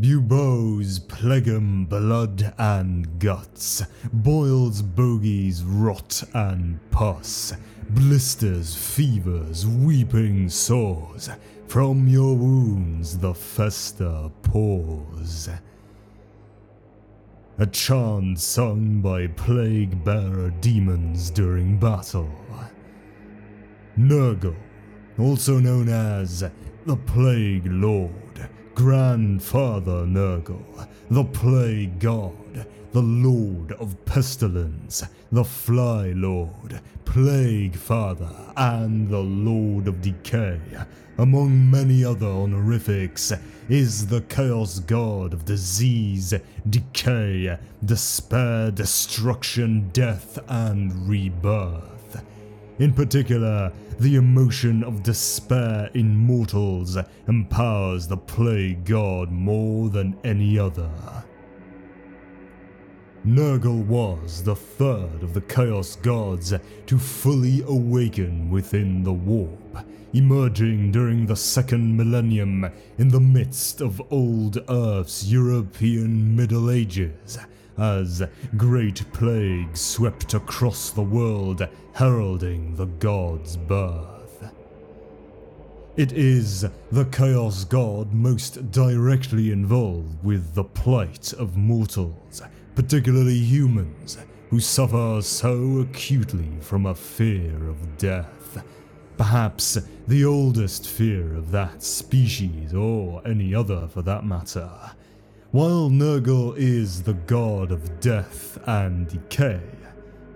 Buboes plegum blood and guts, boils bogies rot and pus, blisters, fevers, weeping sores, from your wounds the fester pours. A chant sung by plague bearer demons during battle. Nurgle, also known as the Plague Lord, Grandfather Nurgle, the Plague God, the Lord of Pestilence, the Fly Lord, Plague Father, and the Lord of Decay, among many other honorifics, is the Chaos God of disease, decay, despair, destruction, death, and rebirth. In particular, the emotion of despair in mortals empowers the Plague God more than any other. Nurgle was the third of the Chaos Gods to fully awaken within the warp, emerging during the second millennium in the midst of old Earth's European Middle Ages, as great plagues swept across the world, heralding the god's birth. It is the Chaos God most directly involved with the plight of mortals, particularly humans, who suffer so acutely from a fear of death. Perhaps the oldest fear of that species, or any other for that matter. While Nurgle is the god of death and decay,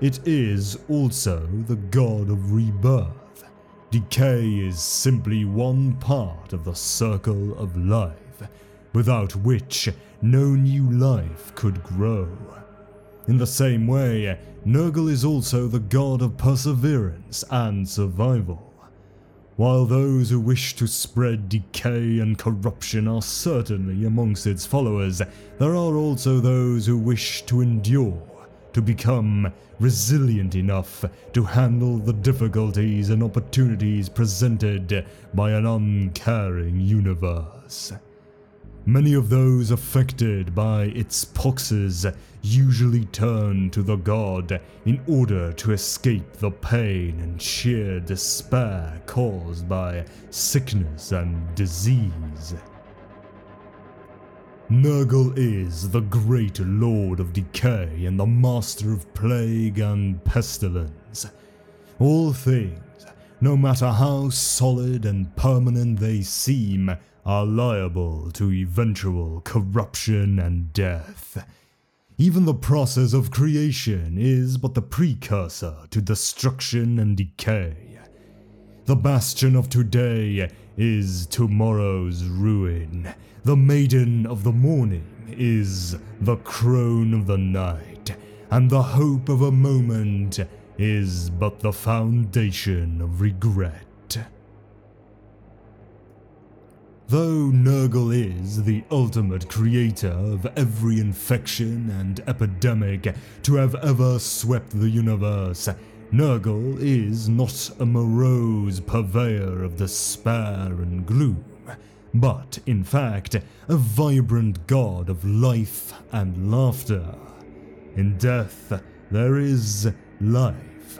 it is also the god of rebirth. Decay is simply one part of the circle of life, without which no new life could grow. In the same way, Nurgle is also the god of perseverance and survival. While those who wish to spread decay and corruption are certainly amongst its followers, there are also those who wish to endure, to become resilient enough to handle the difficulties and opportunities presented by an uncaring universe. Many of those affected by its poxes usually turn to the god in order to escape the pain and sheer despair caused by sickness and disease. Nurgle is the great lord of decay and the master of plague and pestilence. All things, no matter how solid and permanent they seem, are liable to eventual corruption and death. Even the process of creation is but the precursor to destruction and decay. The bastion of today is tomorrow's ruin. The maiden of the morning is the crone of the night, and the hope of a moment is but the foundation of regret. Though Nurgle is the ultimate creator of every infection and epidemic to have ever swept the universe, Nurgle is not a morose purveyor of despair and gloom, but in fact a vibrant god of life and laughter. In death there is life.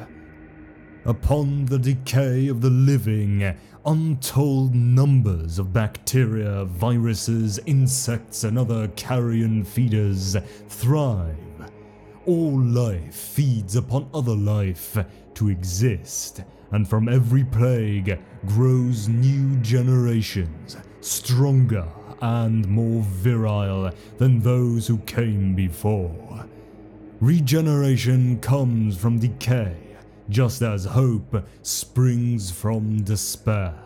Upon the decay of the living, untold numbers of bacteria, viruses, insects, and other carrion feeders thrive. All life feeds upon other life to exist, and from every plague grows new generations, stronger and more virile than those who came before. Regeneration comes from decay, just as hope springs from despair.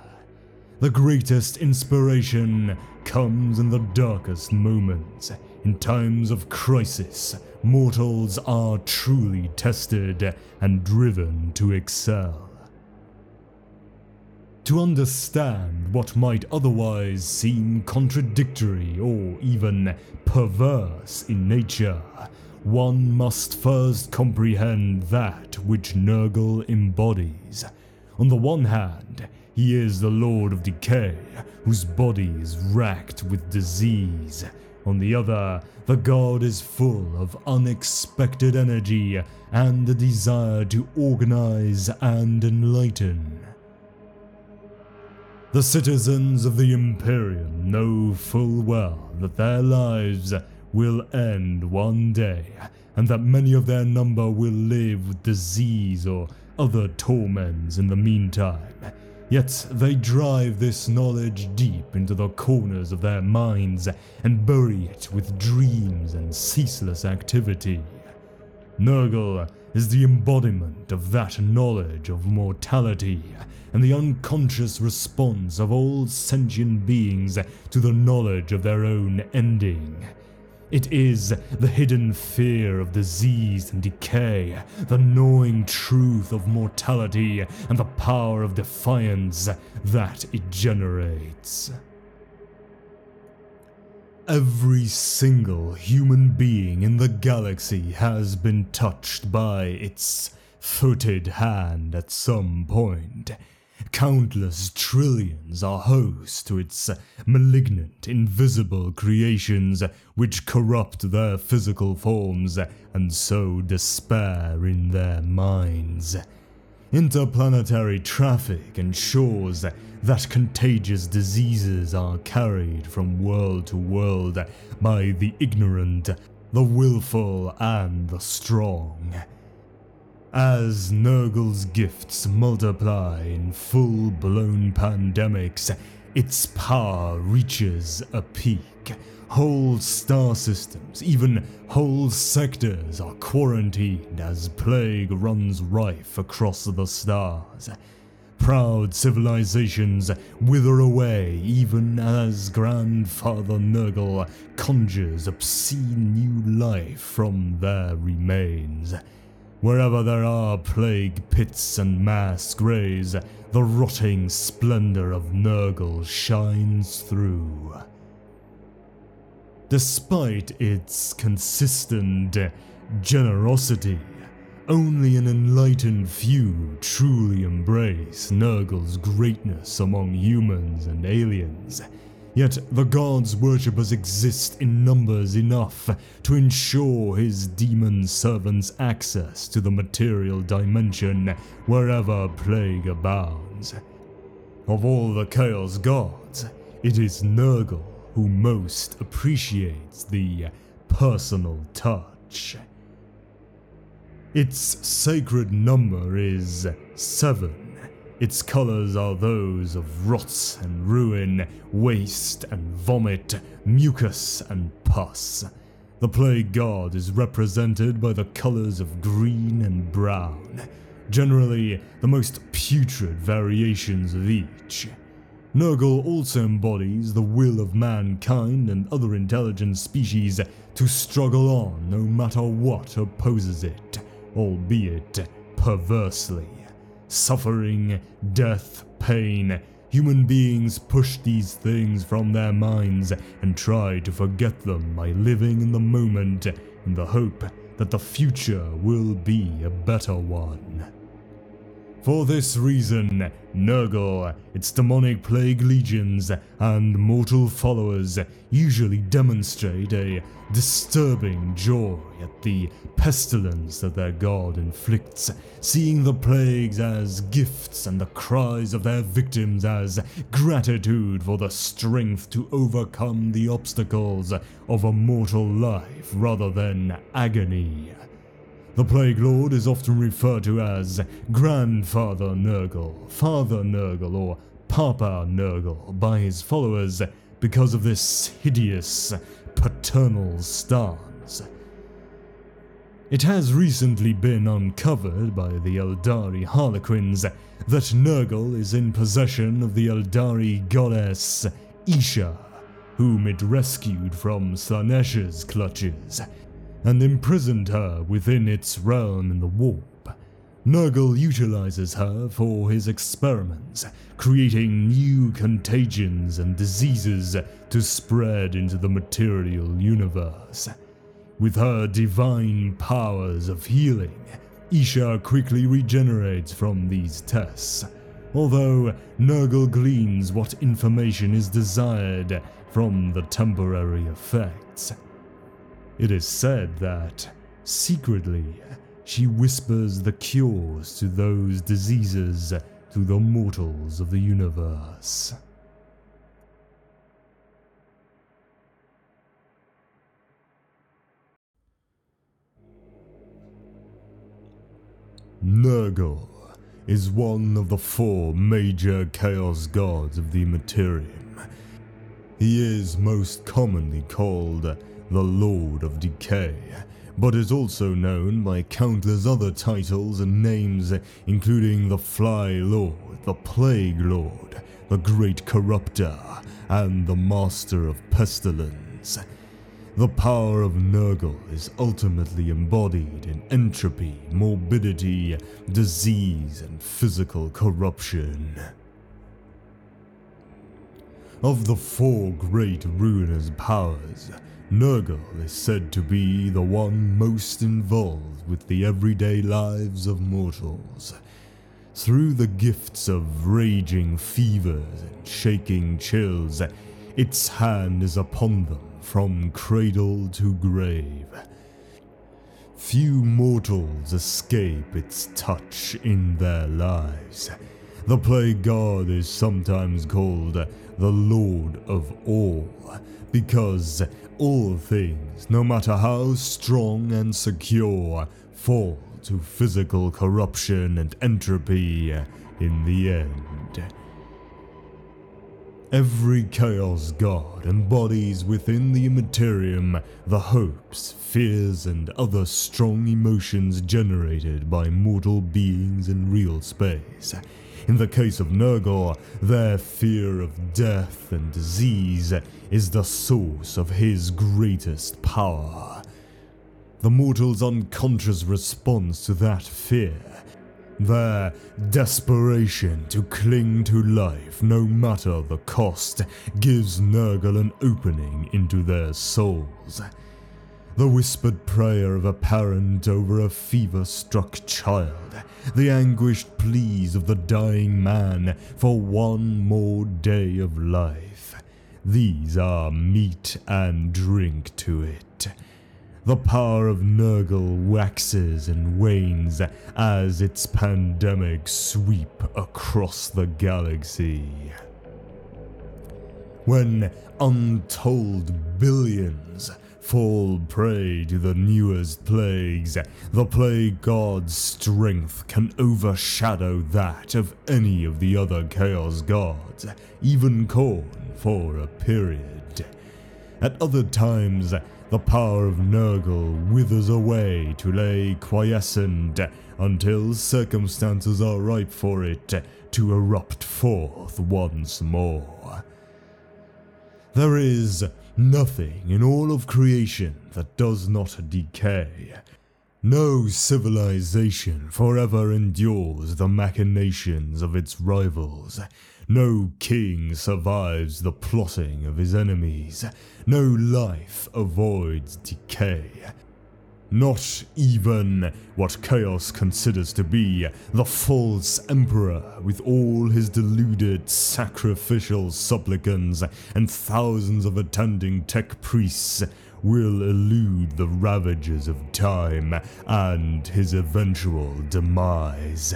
The greatest inspiration comes in the darkest moments. In times of crisis, mortals are truly tested and driven to excel. To understand what might otherwise seem contradictory or even perverse in nature, one must first comprehend that which Nurgle embodies. On the one hand, he is the Lord of Decay, whose body is racked with disease. On the other, the god is full of unexpected energy and the desire to organize and enlighten. The citizens of the Imperium know full well that their lives will end one day, and that many of their number will live with disease or other torments in the meantime. Yet they drive this knowledge deep into the corners of their minds and bury it with dreams and ceaseless activity. Nurgle is the embodiment of that knowledge of mortality and the unconscious response of all sentient beings to the knowledge of their own ending. It is the hidden fear of disease and decay, the gnawing truth of mortality, and the power of defiance that it generates. Every single human being in the galaxy has been touched by its footed hand at some point, Countless trillions are host to its malignant, invisible creations which corrupt their physical forms and sow despair in their minds. Interplanetary traffic ensures that contagious diseases are carried from world to world by the ignorant, the willful, and the strong. As Nurgle's gifts multiply in full blown pandemics, its power reaches a peak. Whole star systems, even whole sectors, are quarantined as plague runs rife across the stars. Proud civilizations wither away even as Grandfather Nurgle conjures obscene new life from their remains. Wherever there are plague pits and mass graves, the rotting splendor of Nurgle shines through. Despite its consistent generosity, only an enlightened few truly embrace Nurgle's greatness among humans and aliens. Yet the god's worshippers exist in numbers enough to ensure his demon servants access to the material dimension wherever plague abounds. Of all the Chaos gods, it is Nurgle who most appreciates the personal touch. Its sacred number is seven its colors are those of rot and ruin, waste and vomit, mucus and pus. The plague god is represented by the colors of green and brown, generally the most putrid variations of each. Nurgle also embodies the will of mankind and other intelligent species to struggle on no matter what opposes it, albeit perversely suffering, death, pain. Human beings push these things from their minds and try to forget them by living in the moment in the hope that the future will be a better one. For this reason, Nurgle, its demonic plague legions, and mortal followers usually demonstrate a disturbing joy at the pestilence that their god inflicts, seeing the plagues as gifts and the cries of their victims as gratitude for the strength to overcome the obstacles of a mortal life rather than agony. The Plague Lord is often referred to as Grandfather Nurgle, Father Nurgle, or Papa Nurgle by his followers because of this hideous paternal stance. It has recently been uncovered by the Aeldari Harlequins that Nurgle is in possession of the Aeldari goddess Isha, whom it rescued from Slaanesh's clutches and imprisoned her within its realm in the warp. Nurgle utilizes her for his experiments, creating new contagions and diseases to spread into the material universe. With her divine powers of healing, Isha quickly regenerates from these tests. although Nurgle gleans what information is desired from the temporary effects. It is said that, secretly, she whispers the cures to those diseases to the mortals of the universe. Nurgle is one of the four major chaos gods of the Immaterium. He is most commonly called the Lord of Decay, but is also known by countless other titles and names, including the Fly Lord, the Plague Lord, the Great Corruptor, and the Master of Pestilence. The power of Nurgle is ultimately embodied in entropy, morbidity, disease, and physical corruption. Of the four great ruinous powers, Nurgle is said to be the one most involved with the everyday lives of mortals. Through the gifts of raging fevers and shaking chills, its hand is upon them from cradle to grave. Few mortals escape its touch in their lives. The plague god is sometimes called the Lord of All, because all things, no matter how strong and secure, fall to physical corruption and entropy in the end. Every Chaos God embodies within the Immaterium the hopes, fears, and other strong emotions generated by mortal beings in real space. In the case of Nurgle, their fear of death and disease is the source of his greatest power. The mortal's unconscious response to that fear their desperation to cling to life no matter the cost gives Nurgle an opening into their souls. The whispered prayer of a parent over a fever struck child, the anguished pleas of the dying man for one more day of life. These are meat and drink to it. The power of Nurgle waxes and wanes as its pandemics sweep across the galaxy. When untold billions fall prey to the newest plagues, the plague god's strength can overshadow that of any of the other chaos gods, even Khorne for a period. At other times, the power of Nurgle withers away to lay quiescent until circumstances are ripe for it to erupt forth once more. There is nothing in all of creation that does not decay. No civilization forever endures the machinations of its rivals, no king survives the plotting of his enemies. No life avoids decay. Not even what Chaos considers to be the false emperor with all his deluded sacrificial supplicants and thousands of attending tech priests will elude the ravages of time and his eventual demise.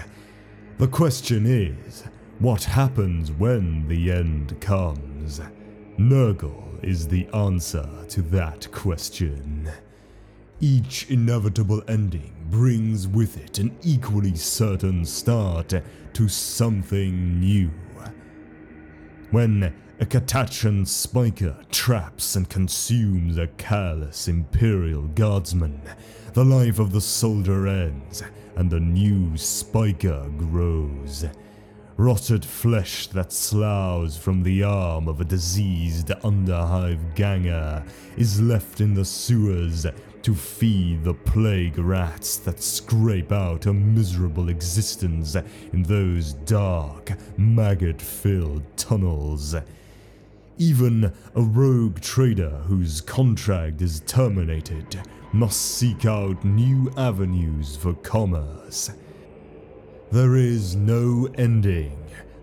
The question is, what happens when the end comes? Nurgle is the answer to that question. Each inevitable ending brings with it an equally certain start to something new. When a Catachan spiker traps and consumes a careless Imperial guardsman, the life of the soldier ends and a new spiker grows rotted flesh that sloughs from the arm of a diseased underhive ganger is left in the sewers to feed the plague rats that scrape out a miserable existence in those dark, maggot filled tunnels. Even a rogue trader whose contract is terminated must seek out new avenues for commerce. There is no ending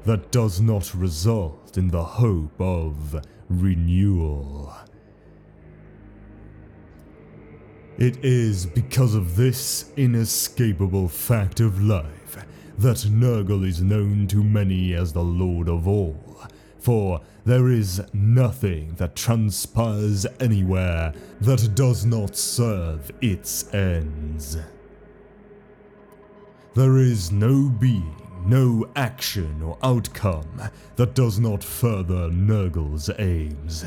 that does not result in the hope of renewal. It is because of this inescapable fact of life that Nurgle is known to many as the Lord of all, for there is nothing that transpires anywhere that does not serve its ends. There is no being, no action or outcome that does not further Nurgle's aims.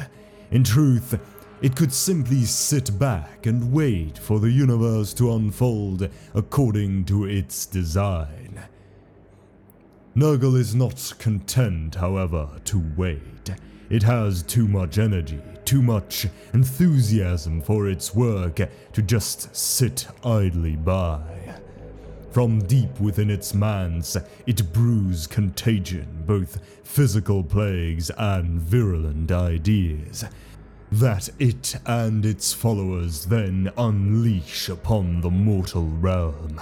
In truth, it could simply sit back and wait for the universe to unfold according to its design. Nurgle is not content, however, to wait. It has too much energy, too much enthusiasm for its work to just sit idly by. From deep within its manse, it brews contagion, both physical plagues and virulent ideas, that it and its followers then unleash upon the mortal realm.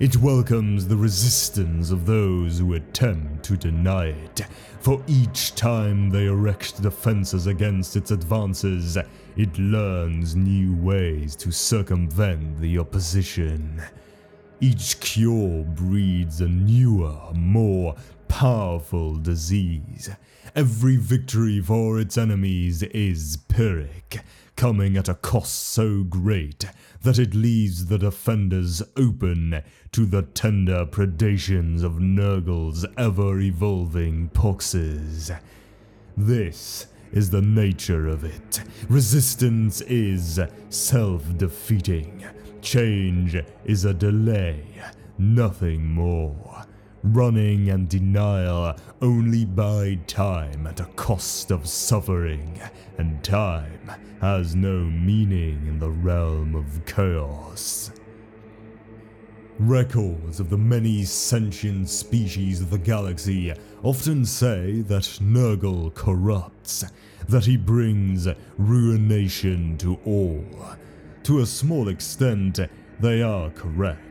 It welcomes the resistance of those who attempt to deny it, for each time they erect defenses against its advances, it learns new ways to circumvent the opposition. Each cure breeds a newer, more powerful disease. Every victory for its enemies is Pyrrhic, coming at a cost so great that it leaves the defenders open to the tender predations of Nurgle's ever evolving poxes. This is the nature of it. Resistance is self defeating. Change is a delay, nothing more running and denial only bide time at a cost of suffering, and time has no meaning in the realm of chaos. Records of the many sentient species of the galaxy often say that Nurgle corrupts, that he brings ruination to all. To a small extent, they are correct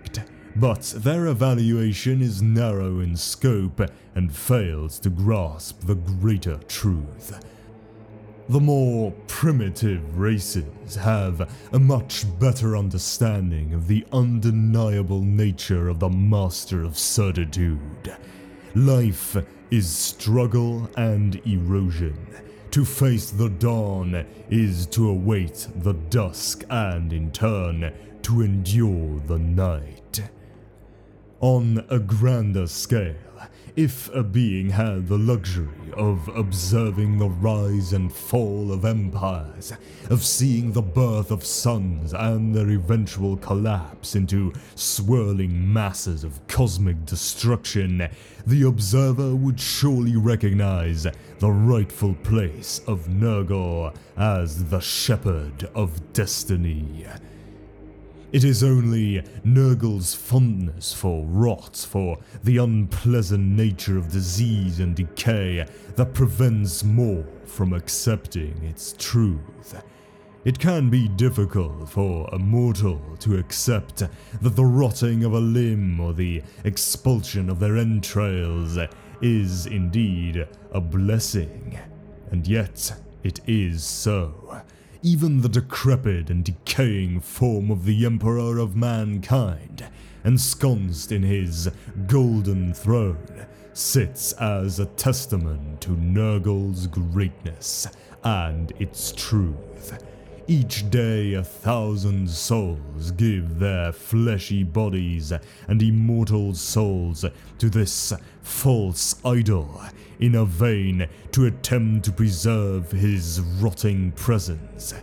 but their evaluation is narrow in scope and fails to grasp the greater truth. The more primitive races have a much better understanding of the undeniable nature of the Master of Certitude. Life is struggle and erosion. To face the dawn is to await the dusk and, in turn, to endure the night. On a grander scale, if a being had the luxury of observing the rise and fall of empires, of seeing the birth of suns and their eventual collapse into swirling masses of cosmic destruction, the observer would surely recognize the rightful place of Nurgle as the Shepherd of Destiny. It is only Nurgle's fondness for rot, for the unpleasant nature of disease and decay, that prevents more from accepting its truth. It can be difficult for a mortal to accept that the rotting of a limb or the expulsion of their entrails is indeed a blessing, and yet it is so even the decrepit and decaying form of the Emperor of Mankind, ensconced in his golden throne, sits as a testament to Nurgle's greatness and its truth. Each day a thousand souls give their fleshy bodies and immortal souls to this false idol in a vain to attempt to preserve his rotting presence.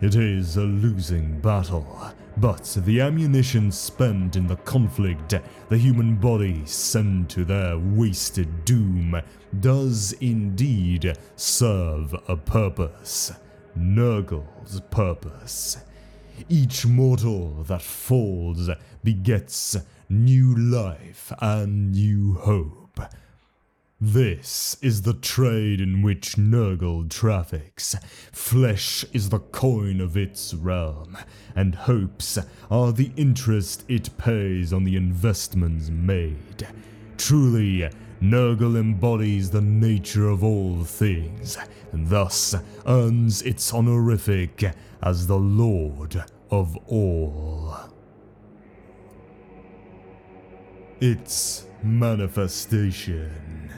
It is a losing battle, but the ammunition spent in the conflict the human body sent to their wasted doom does indeed serve a purpose. Nurgle's purpose. Each mortal that falls begets new life and new hope. This is the trade in which Nurgle traffics. Flesh is the coin of its realm, and hopes are the interest it pays on the investments made. Truly, Nurgle embodies the nature of all things, and thus earns its honorific as the Lord of all. Its manifestation.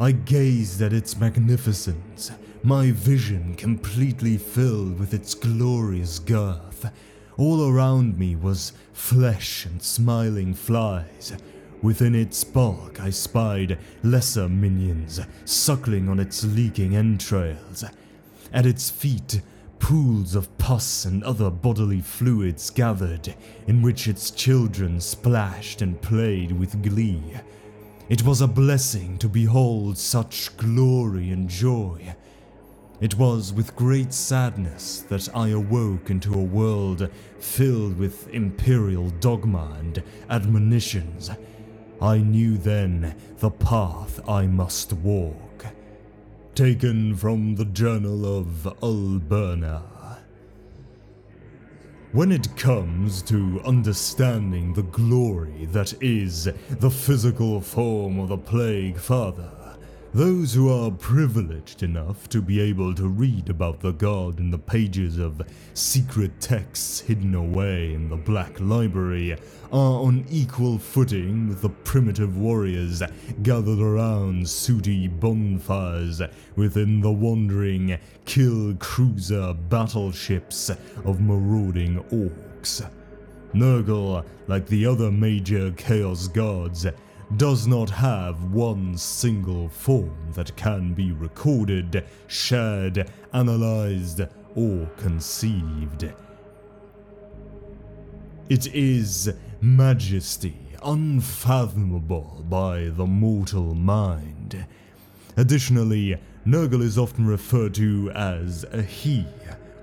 I gazed at its magnificence, my vision completely filled with its glorious girth. All around me was flesh and smiling flies. Within its bulk, I spied lesser minions suckling on its leaking entrails. At its feet, pools of pus and other bodily fluids gathered, in which its children splashed and played with glee. It was a blessing to behold such glory and joy. It was with great sadness that I awoke into a world filled with imperial dogma and admonitions. I knew then the path I must walk. Taken from the Journal of Alberna. When it comes to understanding the glory that is the physical form of the Plague Father, those who are privileged enough to be able to read about the god in the pages of secret texts hidden away in the Black Library are on equal footing with the primitive warriors gathered around sooty bonfires within the wandering Kill Kroozer battleships of marauding Orks. Nurgle, like the other major Chaos gods, does not have one single form that can be recorded, shared, analyzed, or conceived. It is majesty unfathomable by the mortal mind. Additionally, Nurgle is often referred to as a he,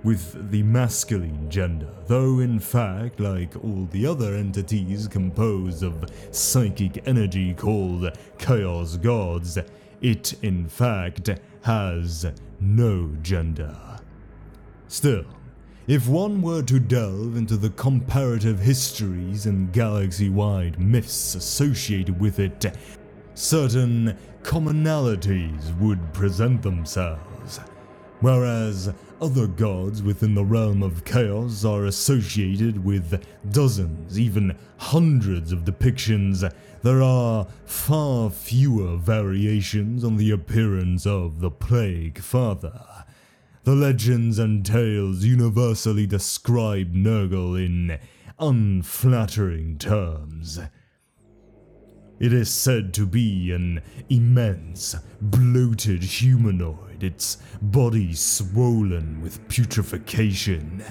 with the masculine gender, though in fact, like all the other entities composed of psychic energy called Chaos Gods, it in fact has no gender. Still, if one were to delve into the comparative histories and galaxy wide myths associated with it, certain commonalities would present themselves. Whereas other gods within the realm of chaos are associated with dozens, even hundreds of depictions. There are far fewer variations on the appearance of the Plague Father. The legends and tales universally describe Nurgle in unflattering terms. It is said to be an immense, bloated humanoid, its body swollen with putrefaction.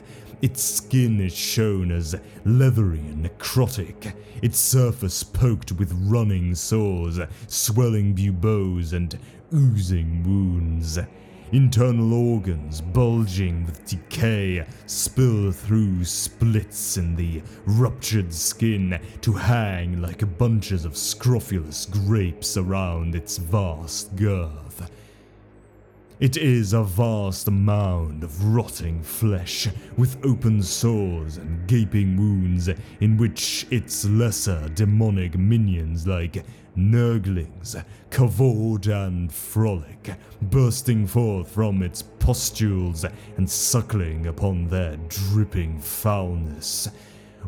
Its skin is shown as leathery and necrotic, its surface poked with running sores, swelling buboes, and oozing wounds. Internal organs bulging with decay spill through splits in the ruptured skin to hang like bunches of scrofulous grapes around its vast girth. It is a vast mound of rotting flesh, with open sores and gaping wounds in which its lesser demonic minions like Nurglings cavort and frolic, bursting forth from its pustules and suckling upon their dripping foulness.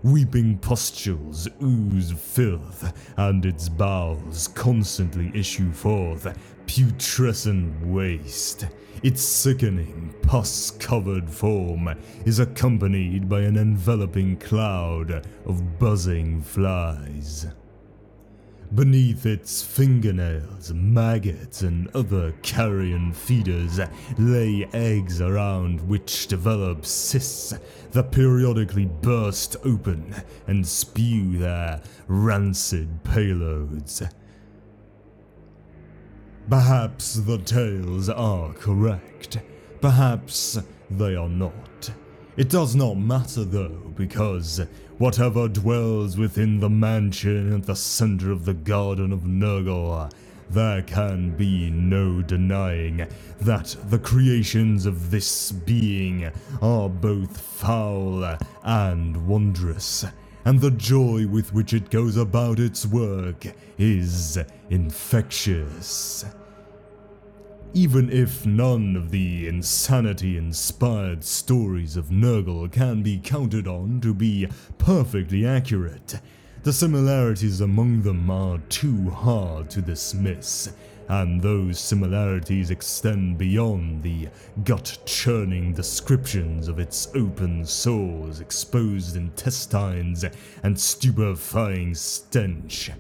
Weeping pustules ooze filth, and its bowels constantly issue forth putrescent waste. Its sickening, pus covered form is accompanied by an enveloping cloud of buzzing flies. Beneath its fingernails, maggots and other carrion feeders lay eggs around which develop cysts that periodically burst open and spew their rancid payloads. Perhaps the tales are correct. Perhaps they are not. It does not matter though, because whatever dwells within the mansion at the center of the Garden of Nurgle, there can be no denying that the creations of this being are both foul and wondrous. And the joy with which it goes about its work is infectious. Even if none of the insanity inspired stories of Nurgle can be counted on to be perfectly accurate, the similarities among them are too hard to dismiss, and those similarities extend beyond the gut churning descriptions of its open sores, exposed intestines, and stupefying stench.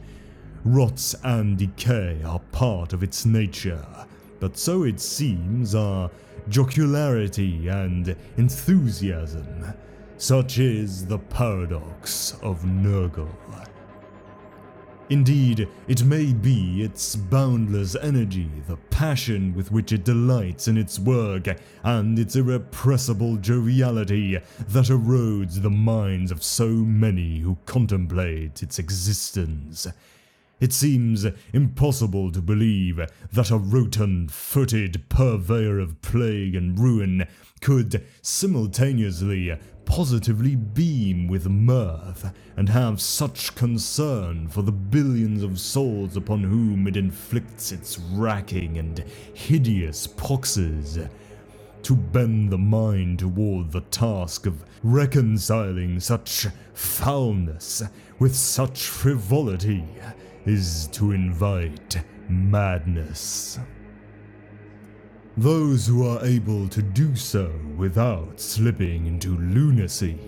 Rots and decay are part of its nature, but so it seems are jocularity and enthusiasm. Such is the paradox of Nurgle. Indeed, it may be its boundless energy, the passion with which it delights in its work, and its irrepressible joviality that erodes the minds of so many who contemplate its existence. It seems impossible to believe that a rotund footed purveyor of plague and ruin could simultaneously positively beam with mirth and have such concern for the billions of souls upon whom it inflicts its racking and hideous poxes. To bend the mind toward the task of reconciling such foulness with such frivolity is to invite madness. Those who are able to do so without slipping into lunacy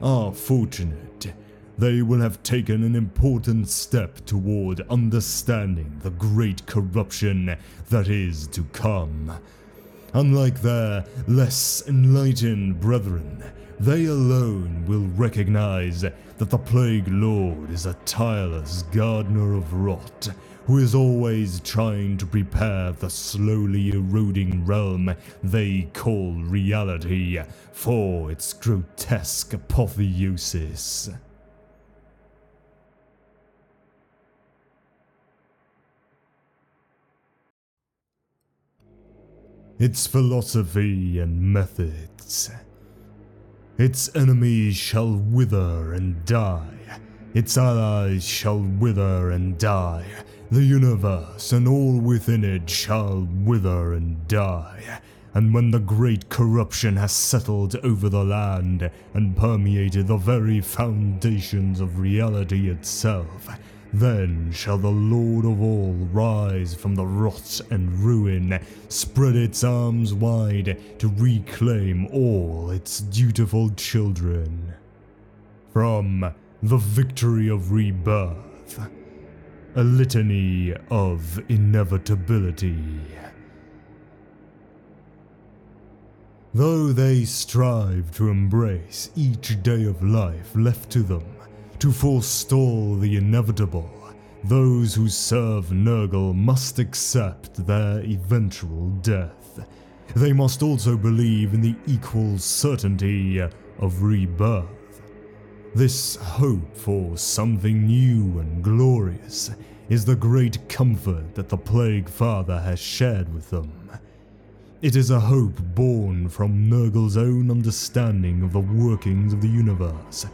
are fortunate. They will have taken an important step toward understanding the great corruption that is to come. Unlike their less enlightened brethren, they alone will recognize that the Plague Lord is a tireless gardener of rot who is always trying to prepare the slowly eroding realm they call reality for its grotesque apotheosis. Its philosophy and methods. Its enemies shall wither and die. Its allies shall wither and die. The universe and all within it shall wither and die. And when the great corruption has settled over the land and permeated the very foundations of reality itself, then shall the Lord of all rise from the rot and ruin, spread its arms wide to reclaim all its dutiful children. From The Victory of Rebirth, a litany of inevitability. Though they strive to embrace each day of life left to them, to forestall the inevitable, those who serve Nurgle must accept their eventual death. They must also believe in the equal certainty of rebirth. This hope for something new and glorious is the great comfort that the Plague Father has shared with them. It is a hope born from Nurgle's own understanding of the workings of the universe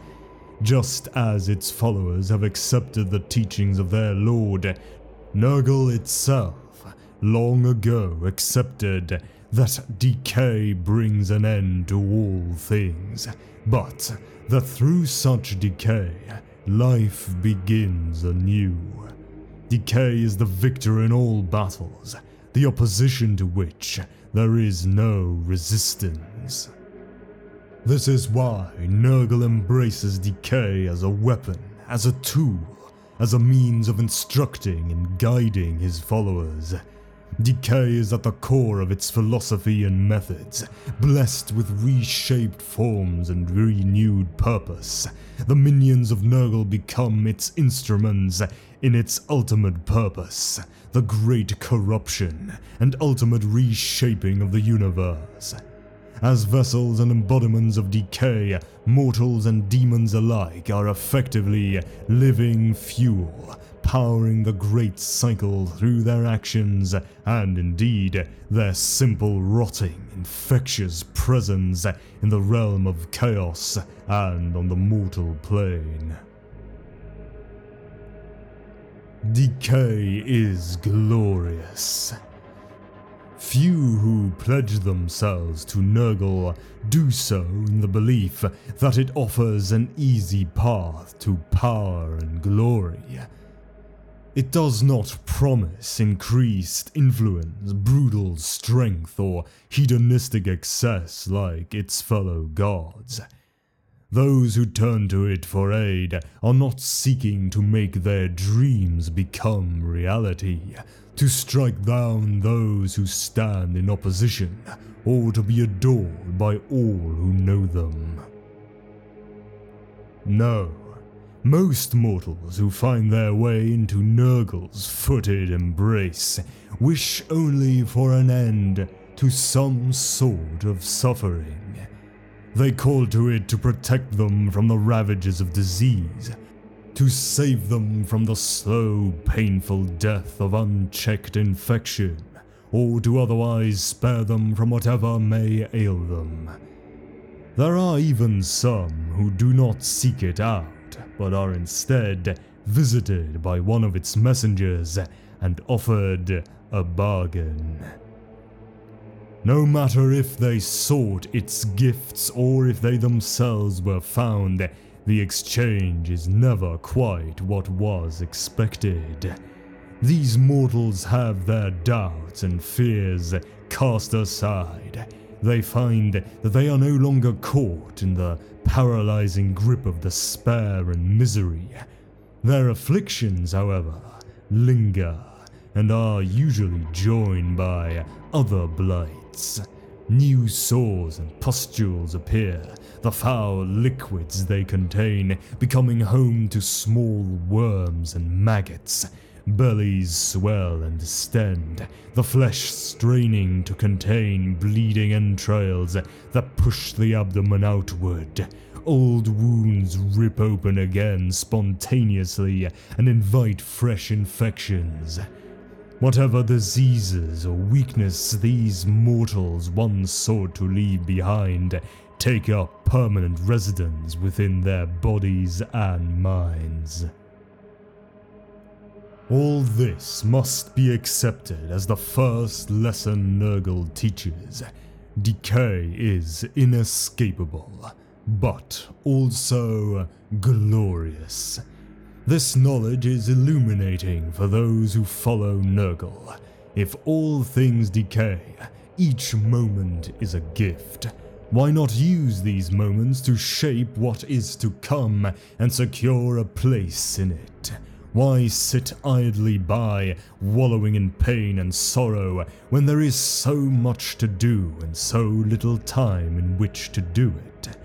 just as its followers have accepted the teachings of their lord, Nurgle itself long ago accepted that decay brings an end to all things, but that through such decay, life begins anew. Decay is the victor in all battles, the opposition to which there is no resistance. This is why Nurgle embraces decay as a weapon, as a tool, as a means of instructing and guiding his followers. Decay is at the core of its philosophy and methods, blessed with reshaped forms and renewed purpose. The minions of Nurgle become its instruments in its ultimate purpose, the great corruption and ultimate reshaping of the universe. As vessels and embodiments of decay, mortals and demons alike are effectively living fuel, powering the great cycle through their actions and indeed their simple rotting infectious presence in the realm of chaos and on the mortal plane. Decay is glorious. Few who pledge themselves to Nurgle do so in the belief that it offers an easy path to power and glory. It does not promise increased influence, brutal strength, or hedonistic excess like its fellow gods. Those who turn to it for aid are not seeking to make their dreams become reality, to strike down those who stand in opposition, or to be adored by all who know them. No, most mortals who find their way into Nurgle's footed embrace wish only for an end to some sort of suffering. They call to it to protect them from the ravages of disease, to save them from the slow, painful death of unchecked infection, or to otherwise spare them from whatever may ail them. There are even some who do not seek it out, but are instead visited by one of its messengers and offered a bargain. No matter if they sought its gifts or if they themselves were found, the exchange is never quite what was expected. These mortals have their doubts and fears cast aside. They find that they are no longer caught in the paralyzing grip of despair and misery. Their afflictions, however, linger and are usually joined by other blights. New sores and pustules appear, the foul liquids they contain becoming home to small worms and maggots. Bellies swell and distend, the flesh straining to contain bleeding entrails that push the abdomen outward. Old wounds rip open again spontaneously and invite fresh infections. Whatever diseases or weakness these mortals once sought to leave behind take up permanent residence within their bodies and minds. All this must be accepted as the first lesson Nurgle teaches. Decay is inescapable, but also glorious. This knowledge is illuminating for those who follow Nurgle. If all things decay, each moment is a gift. Why not use these moments to shape what is to come and secure a place in it? Why sit idly by, wallowing in pain and sorrow, when there is so much to do and so little time in which to do it?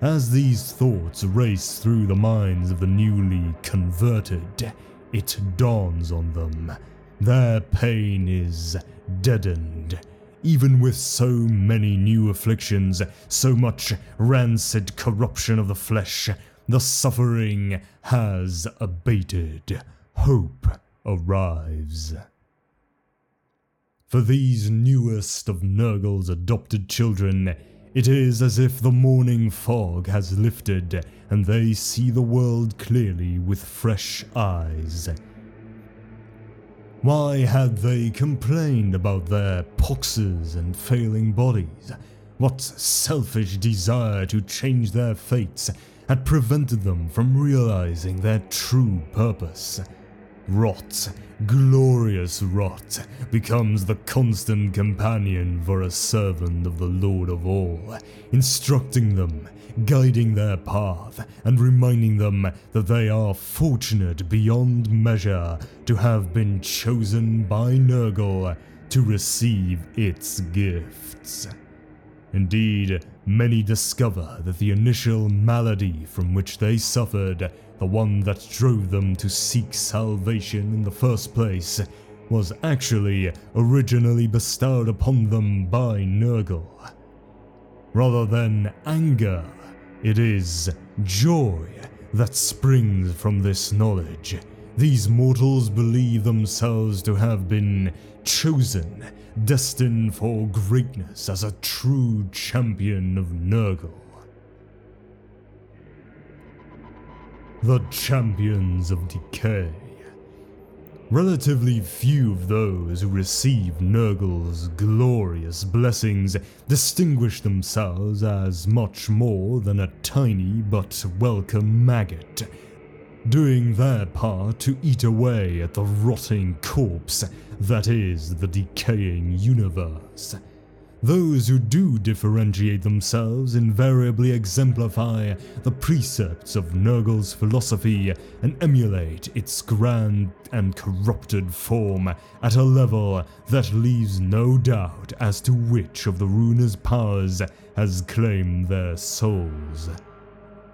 As these thoughts race through the minds of the newly converted, it dawns on them. Their pain is deadened. Even with so many new afflictions, so much rancid corruption of the flesh, the suffering has abated. Hope arrives. For these newest of Nurgle's adopted children, it is as if the morning fog has lifted and they see the world clearly with fresh eyes. Why had they complained about their poxes and failing bodies? What selfish desire to change their fates had prevented them from realizing their true purpose? Rot, glorious rot, becomes the constant companion for a servant of the Lord of all, instructing them, guiding their path, and reminding them that they are fortunate beyond measure to have been chosen by Nurgle to receive its gifts. Indeed, many discover that the initial malady from which they suffered the one that drove them to seek salvation in the first place, was actually originally bestowed upon them by Nurgle. Rather than anger, it is joy that springs from this knowledge. These mortals believe themselves to have been chosen, destined for greatness as a true champion of Nurgle. The Champions of Decay. Relatively few of those who receive Nurgle's glorious blessings distinguish themselves as much more than a tiny but welcome maggot, doing their part to eat away at the rotting corpse that is the decaying universe. Those who do differentiate themselves invariably exemplify the precepts of Nurgle's philosophy and emulate its grand and corrupted form at a level that leaves no doubt as to which of the ruinous powers has claimed their souls.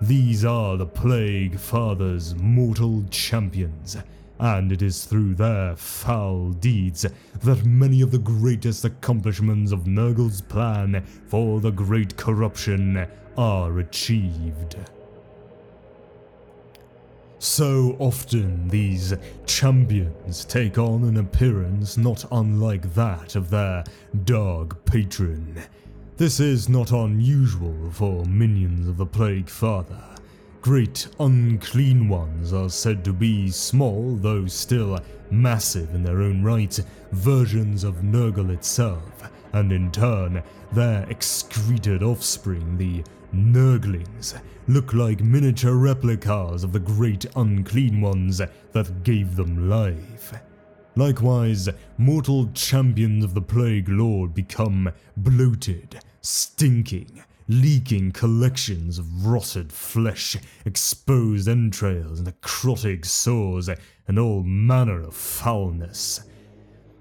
These are the Plague Father's mortal champions and it is through their foul deeds that many of the greatest accomplishments of Nurgle's plan for the Great Corruption are achieved. So often these champions take on an appearance not unlike that of their dog patron. This is not unusual for minions of the Plague Father great unclean ones are said to be small, though still massive in their own right, versions of Nurgle itself, and in turn, their excreted offspring, the Nurglings, look like miniature replicas of the great unclean ones that gave them life. Likewise, mortal champions of the Plague Lord become bloated, stinking, leaking collections of rotted flesh, exposed entrails, necrotic sores, and all manner of foulness.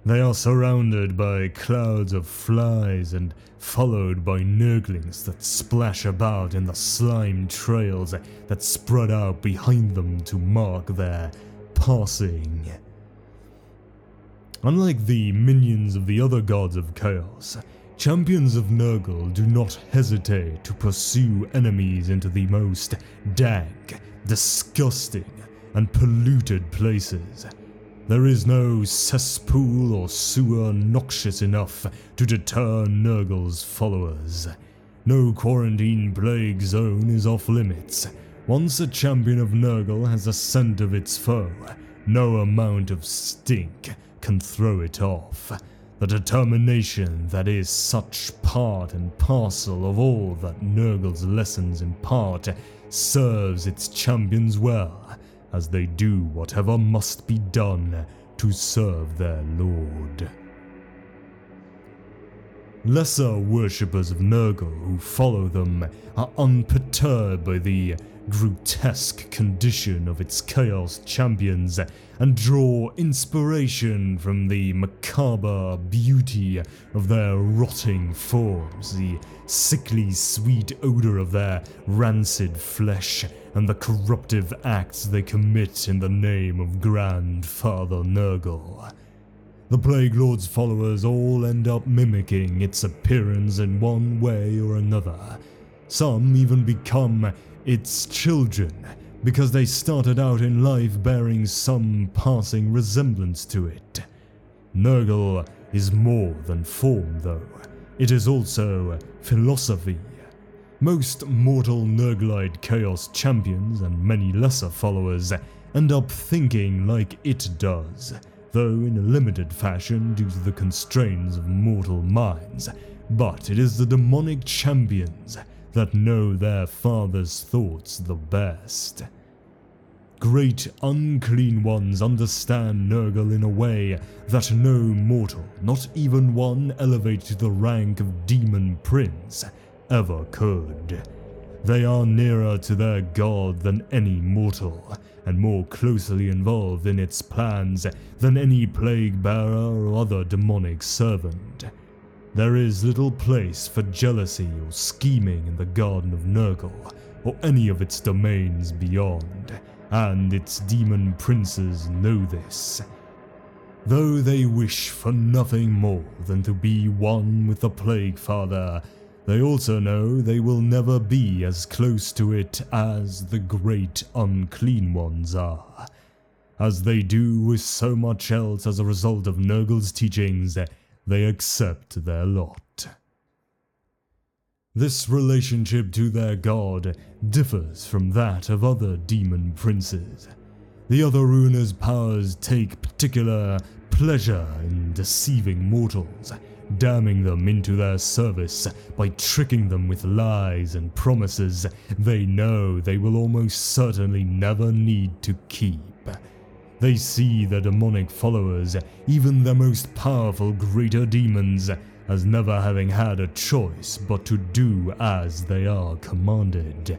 They are surrounded by clouds of flies and followed by nurglings that splash about in the slime trails that spread out behind them to mark their passing. Unlike the minions of the other gods of chaos, Champions of Nurgle do not hesitate to pursue enemies into the most dank, disgusting, and polluted places. There is no cesspool or sewer noxious enough to deter Nurgle's followers. No quarantine plague zone is off limits. Once a champion of Nurgle has a scent of its foe, no amount of stink can throw it off. The determination that is such part and parcel of all that Nurgle's lessons impart serves its champions well, as they do whatever must be done to serve their lord. Lesser worshippers of Nurgle who follow them are unperturbed by the grotesque condition of its Chaos champions and draw inspiration from the macabre beauty of their rotting forms, the sickly sweet odor of their rancid flesh, and the corruptive acts they commit in the name of Grandfather Nurgle. The Plague Lord's followers all end up mimicking its appearance in one way or another. Some even become its children, because they started out in life bearing some passing resemblance to it. Nurgle is more than form, though. It is also philosophy. Most mortal Nurglite Chaos champions and many lesser followers end up thinking like it does, though in a limited fashion due to the constraints of mortal minds. But it is the demonic champions that know their father's thoughts the best. Great unclean ones understand Nurgle in a way that no mortal, not even one elevated to the rank of Demon Prince, ever could. They are nearer to their god than any mortal, and more closely involved in its plans than any plague bearer or other demonic servant. There is little place for jealousy or scheming in the Garden of Nurgle, or any of its domains beyond, and its demon princes know this. Though they wish for nothing more than to be one with the Plague Father, they also know they will never be as close to it as the great unclean ones are. As they do with so much else as a result of Nurgle's teachings, they accept their lot. This relationship to their god differs from that of other demon princes. The other ruinous powers take particular pleasure in deceiving mortals, damning them into their service by tricking them with lies and promises they know they will almost certainly never need to keep. They see their demonic followers, even their most powerful greater demons, as never having had a choice but to do as they are commanded.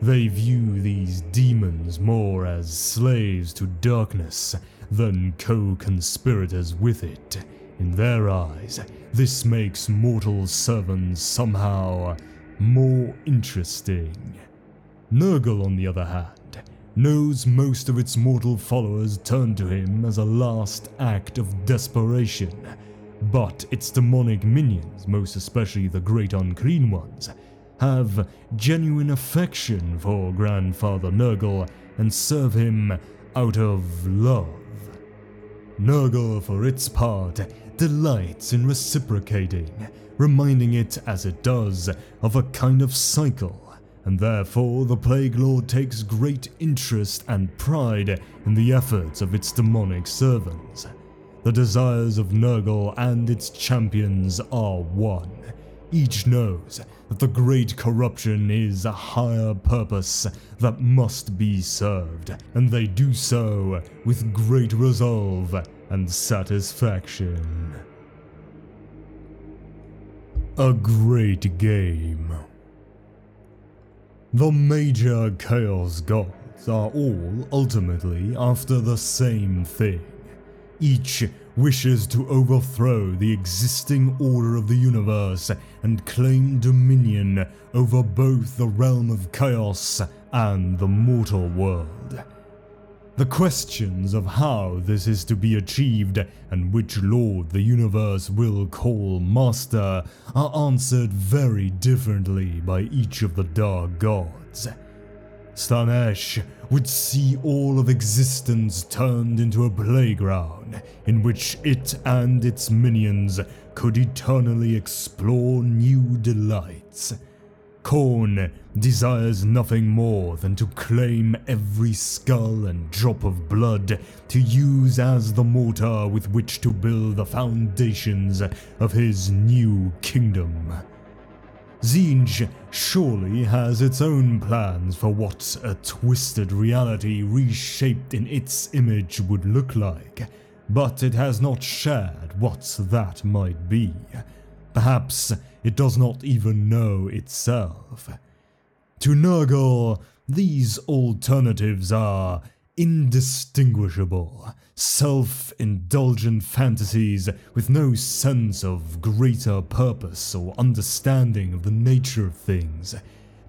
They view these demons more as slaves to darkness than co conspirators with it. In their eyes, this makes mortal servants somehow more interesting. Nurgle, on the other hand, knows most of its mortal followers turn to him as a last act of desperation but its demonic minions, most especially the Great Unclean Ones, have genuine affection for Grandfather Nurgle and serve him out of love. Nurgle, for its part, delights in reciprocating, reminding it as it does of a kind of cycle, and therefore the Plague Lord takes great interest and pride in the efforts of its demonic servants. The desires of Nurgle and its champions are one. Each knows that the great corruption is a higher purpose that must be served, and they do so with great resolve and satisfaction. A great game. The major Chaos Gods are all ultimately after the same thing each wishes to overthrow the existing order of the universe and claim dominion over both the realm of chaos and the mortal world. The questions of how this is to be achieved and which lord the universe will call master are answered very differently by each of the dark gods. Slaanesh would see all of existence turned into a playground in which it and its minions could eternally explore new delights. Khorne desires nothing more than to claim every skull and drop of blood to use as the mortar with which to build the foundations of his new kingdom. Tzeentch surely has its own plans for what a twisted reality reshaped in its image would look like, but it has not shared what that might be. Perhaps it does not even know itself. To Nurgle, these alternatives are indistinguishable, self indulgent fantasies with no sense of greater purpose or understanding of the nature of things.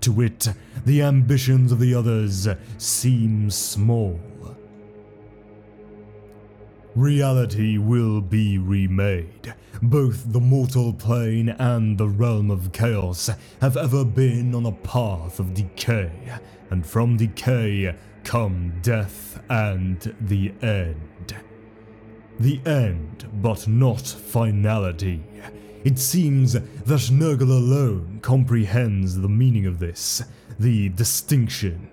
To wit, the ambitions of the others seem small. Reality will be remade. Both the mortal plane and the realm of chaos have ever been on a path of decay, and from decay come death and the end. The end, but not finality. It seems that Nurgle alone comprehends the meaning of this, the distinction,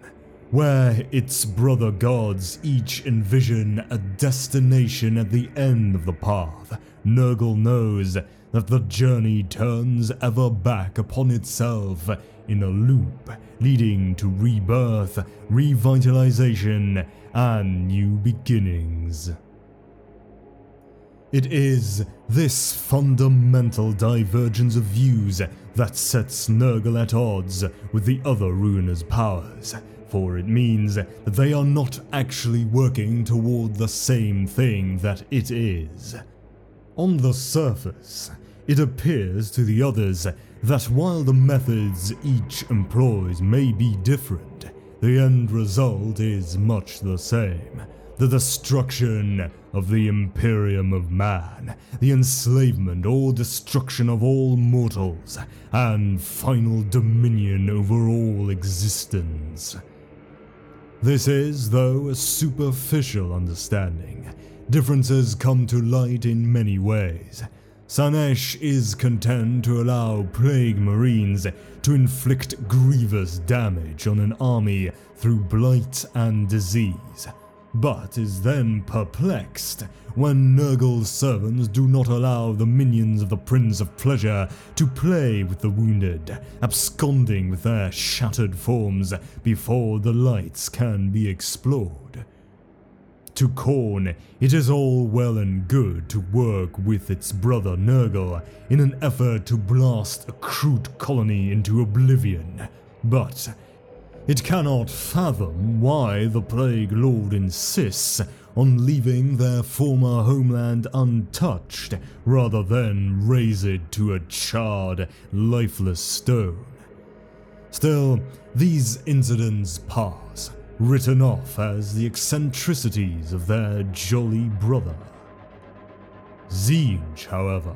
where its brother gods each envision a destination at the end of the path. Nurgle knows that the journey turns ever back upon itself in a loop, leading to rebirth, revitalization, and new beginnings. It is this fundamental divergence of views that sets Nurgle at odds with the other Ruinous powers, for it means that they are not actually working toward the same thing that it is. On the surface, it appears to the others that while the methods each employs may be different, the end result is much the same the destruction of the Imperium of Man, the enslavement or destruction of all mortals, and final dominion over all existence. This is, though, a superficial understanding. Differences come to light in many ways. Slaanesh is content to allow plague marines to inflict grievous damage on an army through blight and disease, but is then perplexed when Nurgle's servants do not allow the minions of the Prince of Pleasure to play with the wounded, absconding with their shattered forms before the lights can be explored. To Khorne, it is all well and good to work with its brother Nurgle in an effort to blast a crude colony into oblivion, but it cannot fathom why the Plague Lord insists on leaving their former homeland untouched rather than raze it to a charred, lifeless stone. Still, these incidents pass, written off as the eccentricities of their jolly brother. Tzeentch, however,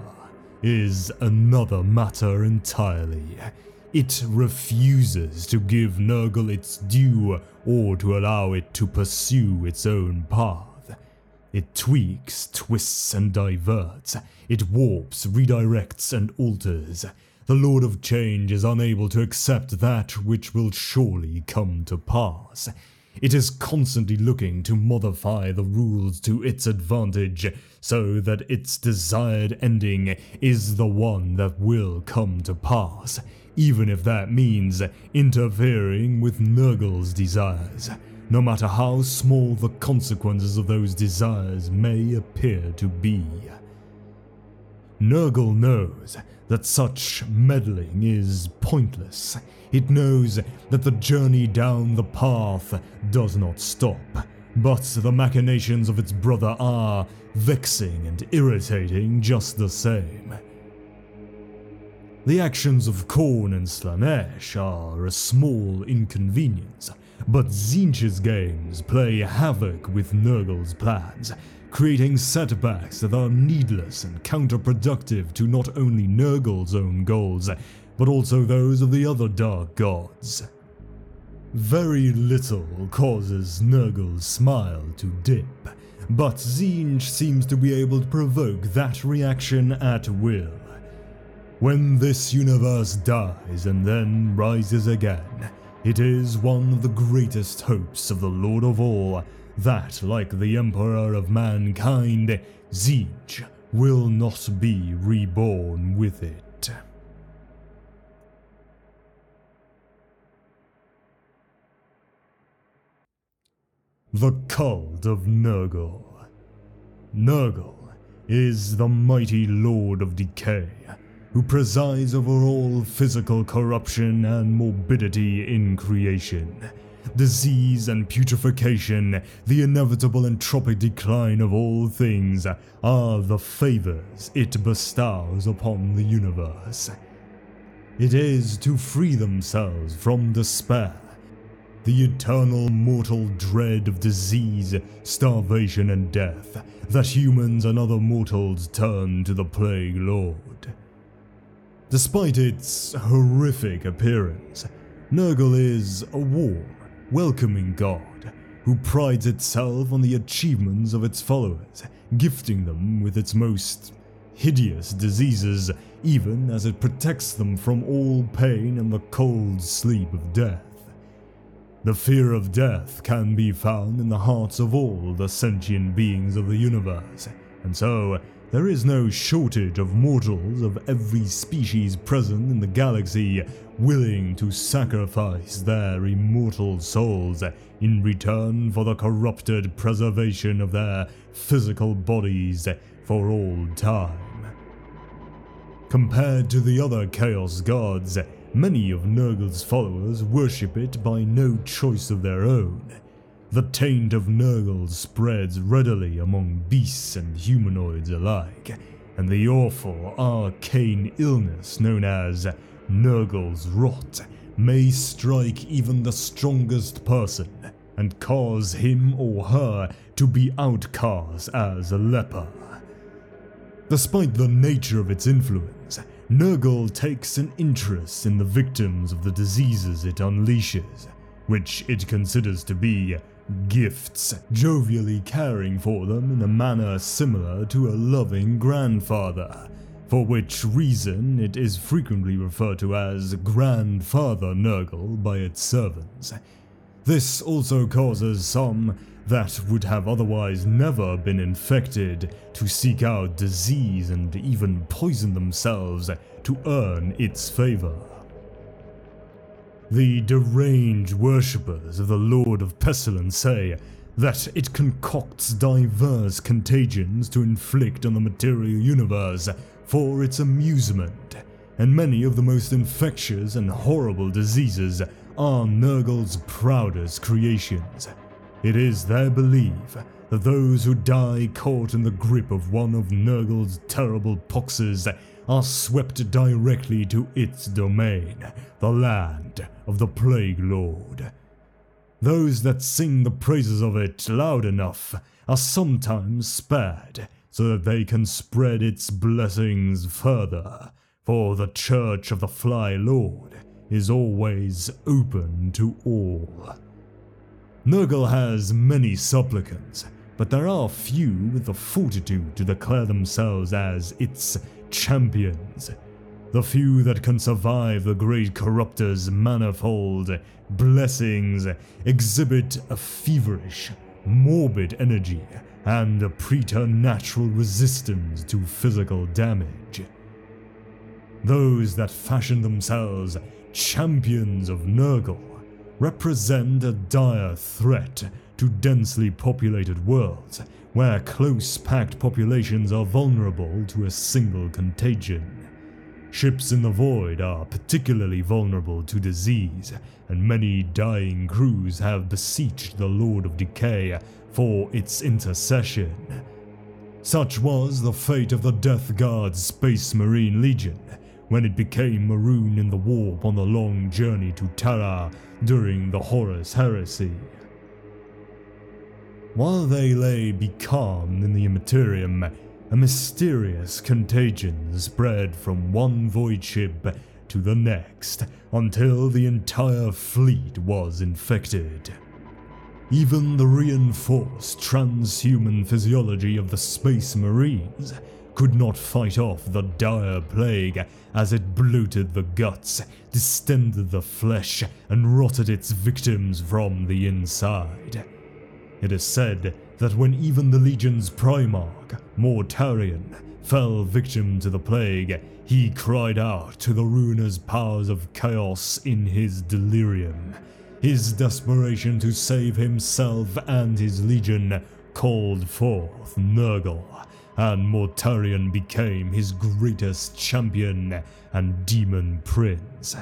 is another matter entirely. It refuses to give Nurgle its due or to allow it to pursue its own path. It tweaks, twists, and diverts. It warps, redirects, and alters. The Lord of Change is unable to accept that which will surely come to pass. It is constantly looking to modify the rules to its advantage so that its desired ending is the one that will come to pass even if that means interfering with Nurgle's desires, no matter how small the consequences of those desires may appear to be. Nurgle knows that such meddling is pointless. It knows that the journey down the path does not stop, but the machinations of its brother are vexing and irritating just the same. The actions of Khorne and Slaanesh are a small inconvenience, but Tzeentch's games play havoc with Nurgle's plans, creating setbacks that are needless and counterproductive to not only Nurgle's own goals, but also those of the other Dark Gods. Very little causes Nurgle's smile to dip, but Tzeentch seems to be able to provoke that reaction at will. When this universe dies and then rises again, it is one of the greatest hopes of the Lord of all that, like the Emperor of mankind, Tzeentch will not be reborn with it. The Cult of Nurgle Nurgle is the mighty Lord of Decay who presides over all physical corruption and morbidity in creation. Disease and putrefaction, the inevitable entropic decline of all things, are the favors it bestows upon the universe. It is to free themselves from despair, the eternal mortal dread of disease, starvation, and death, that humans and other mortals turn to the Plague Lord. Despite its horrific appearance, Nurgle is a warm, welcoming god who prides itself on the achievements of its followers, gifting them with its most hideous diseases, even as it protects them from all pain and the cold sleep of death. The fear of death can be found in the hearts of all the sentient beings of the universe, and so there is no shortage of mortals of every species present in the galaxy willing to sacrifice their immortal souls in return for the corrupted preservation of their physical bodies for all time. Compared to the other Chaos gods, many of Nurgle's followers worship it by no choice of their own the taint of Nurgle spreads readily among beasts and humanoids alike, and the awful arcane illness known as Nurgle's rot may strike even the strongest person and cause him or her to be outcast as a leper. Despite the nature of its influence, Nurgle takes an interest in the victims of the diseases it unleashes, which it considers to be gifts, jovially caring for them in a manner similar to a loving grandfather, for which reason it is frequently referred to as Grandfather Nurgle by its servants. This also causes some that would have otherwise never been infected to seek out disease and even poison themselves to earn its favor. The deranged worshippers of the Lord of Pestilence say that it concocts diverse contagions to inflict on the material universe for its amusement, and many of the most infectious and horrible diseases are Nurgle's proudest creations. It is their belief that those who die caught in the grip of one of Nurgle's terrible poxes are swept directly to its domain, the land of the Plague Lord. Those that sing the praises of it loud enough are sometimes spared so that they can spread its blessings further, for the Church of the Fly Lord is always open to all. Nurgle has many supplicants, but there are few with the fortitude to declare themselves as its champions. The few that can survive the great corruptor's manifold blessings exhibit a feverish, morbid energy and a preternatural resistance to physical damage. Those that fashion themselves champions of Nurgle represent a dire threat to densely populated worlds where close packed populations are vulnerable to a single contagion. Ships in the void are particularly vulnerable to disease, and many dying crews have beseeched the Lord of Decay for its intercession. Such was the fate of the Death Guard's Space Marine Legion when it became marooned in the warp on the long journey to Terra during the Horus Heresy. While they lay becalmed in the Immaterium, a mysterious contagion spread from one void ship to the next until the entire fleet was infected. Even the reinforced transhuman physiology of the Space Marines could not fight off the dire plague as it bloated the guts, distended the flesh, and rotted its victims from the inside. It is said that when even the Legion's Primarch, Mortarion, fell victim to the plague, he cried out to the ruinous powers of chaos in his delirium. His desperation to save himself and his legion called forth Nurgle, and Mortarion became his greatest champion and demon prince.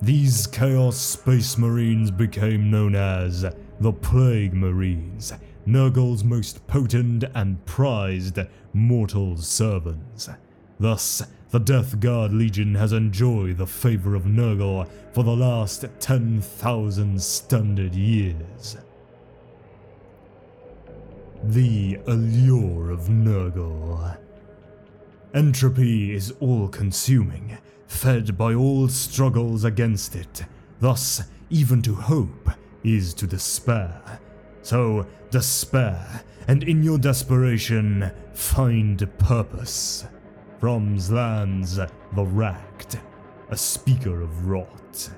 These Chaos Space Marines became known as the Plague Marines, Nurgle's most potent and prized mortal servants. Thus, the Death Guard Legion has enjoyed the favor of Nurgle for the last 10,000 standard years. The Allure of Nurgle Entropy is all-consuming, fed by all struggles against it. Thus, even to hope is to despair. So, despair, and in your desperation, find purpose. From Zlan's The Racked, a speaker of rot.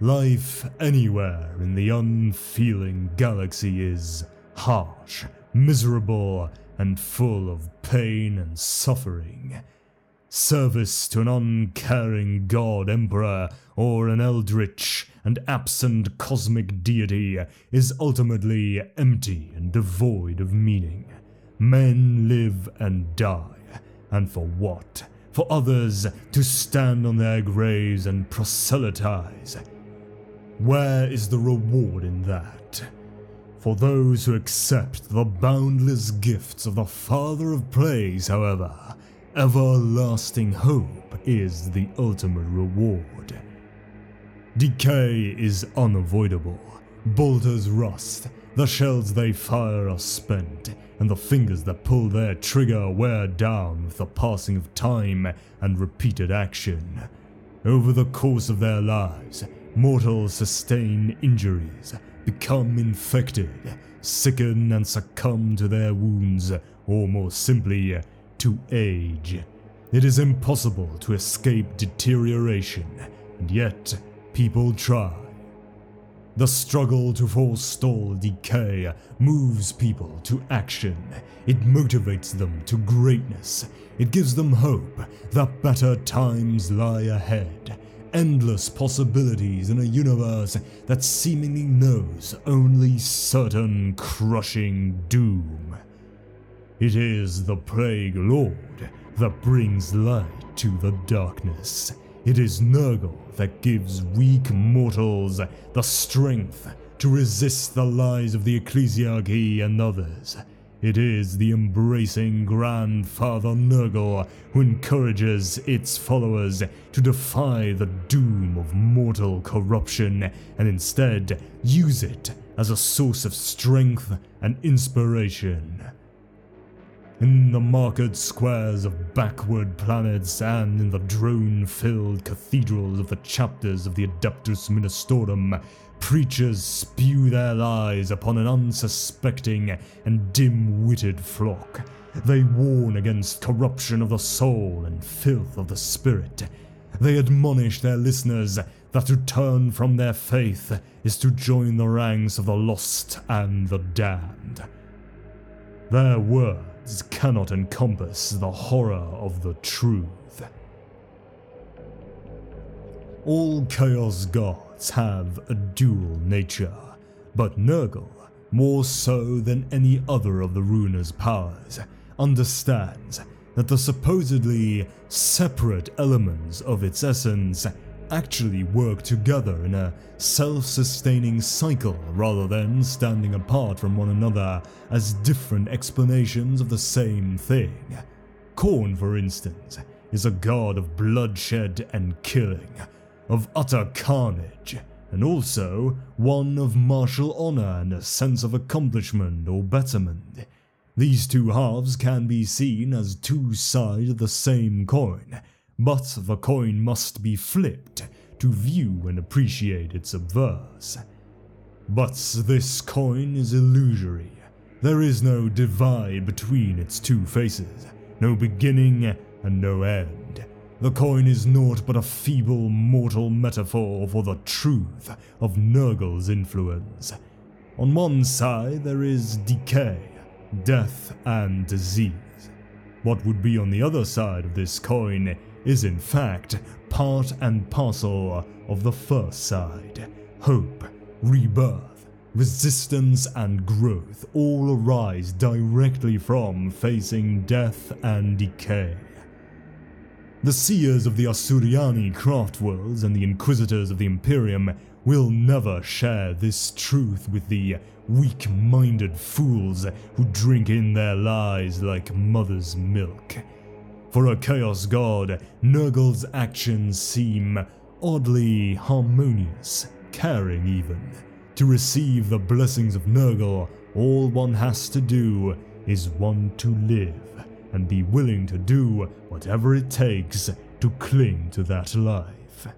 Life anywhere in the unfeeling galaxy is harsh, miserable, and full of pain and suffering. Service to an uncaring god emperor or an eldritch and absent cosmic deity is ultimately empty and devoid of meaning. Men live and die, and for what? For others to stand on their graves and proselytize. Where is the reward in that? For those who accept the boundless gifts of the Father of Plagues, however, everlasting hope is the ultimate reward. Decay is unavoidable. Bolters rust, the shells they fire are spent, and the fingers that pull their trigger wear down with the passing of time and repeated action. over the course of their lives, mortals sustain injuries, become infected, sicken and succumb to their wounds, or more simply, to age. It is impossible to escape deterioration, and yet people try. The struggle to forestall decay moves people to action. It motivates them to greatness. It gives them hope that better times lie ahead. Endless possibilities in a universe that seemingly knows only certain crushing doom. It is the Plague Lord that brings light to the darkness. It is Nurgle that gives weak mortals the strength to resist the lies of the Ecclesiarchy and others. It is the embracing grandfather Nurgle who encourages its followers to defy the doom of mortal corruption and instead use it as a source of strength and inspiration. In the market squares of backward planets and in the drone filled cathedrals of the chapters of the Adeptus Ministorum, preachers spew their lies upon an unsuspecting and dim witted flock. They warn against corruption of the soul and filth of the spirit. They admonish their listeners that to turn from their faith is to join the ranks of the lost and the damned. Their words cannot encompass the horror of the truth. All Chaos gods have a dual nature, but Nurgle, more so than any other of the Ruinous powers, understands that the supposedly separate elements of its essence actually work together in a self sustaining cycle rather than standing apart from one another as different explanations of the same thing. Khorne, for instance, is a god of bloodshed and killing, of utter carnage, and also one of martial honor and a sense of accomplishment or betterment. These two halves can be seen as two sides of the same coin, but the coin must be flipped to view and appreciate its obverse. But this coin is illusory. There is no divide between its two faces, no beginning and no end. The coin is naught but a feeble mortal metaphor for the truth of Nurgle's influence. On one side there is decay, death, and disease. What would be on the other side of this coin is in fact part and parcel of the first side. Hope, rebirth, resistance, and growth all arise directly from facing death and decay. The seers of the Asuryani craft worlds and the inquisitors of the Imperium will never share this truth with the weak minded fools who drink in their lies like mother's milk. For a Chaos God, Nurgle's actions seem oddly harmonious, caring even. To receive the blessings of Nurgle, all one has to do is want to live and be willing to do whatever it takes to cling to that life.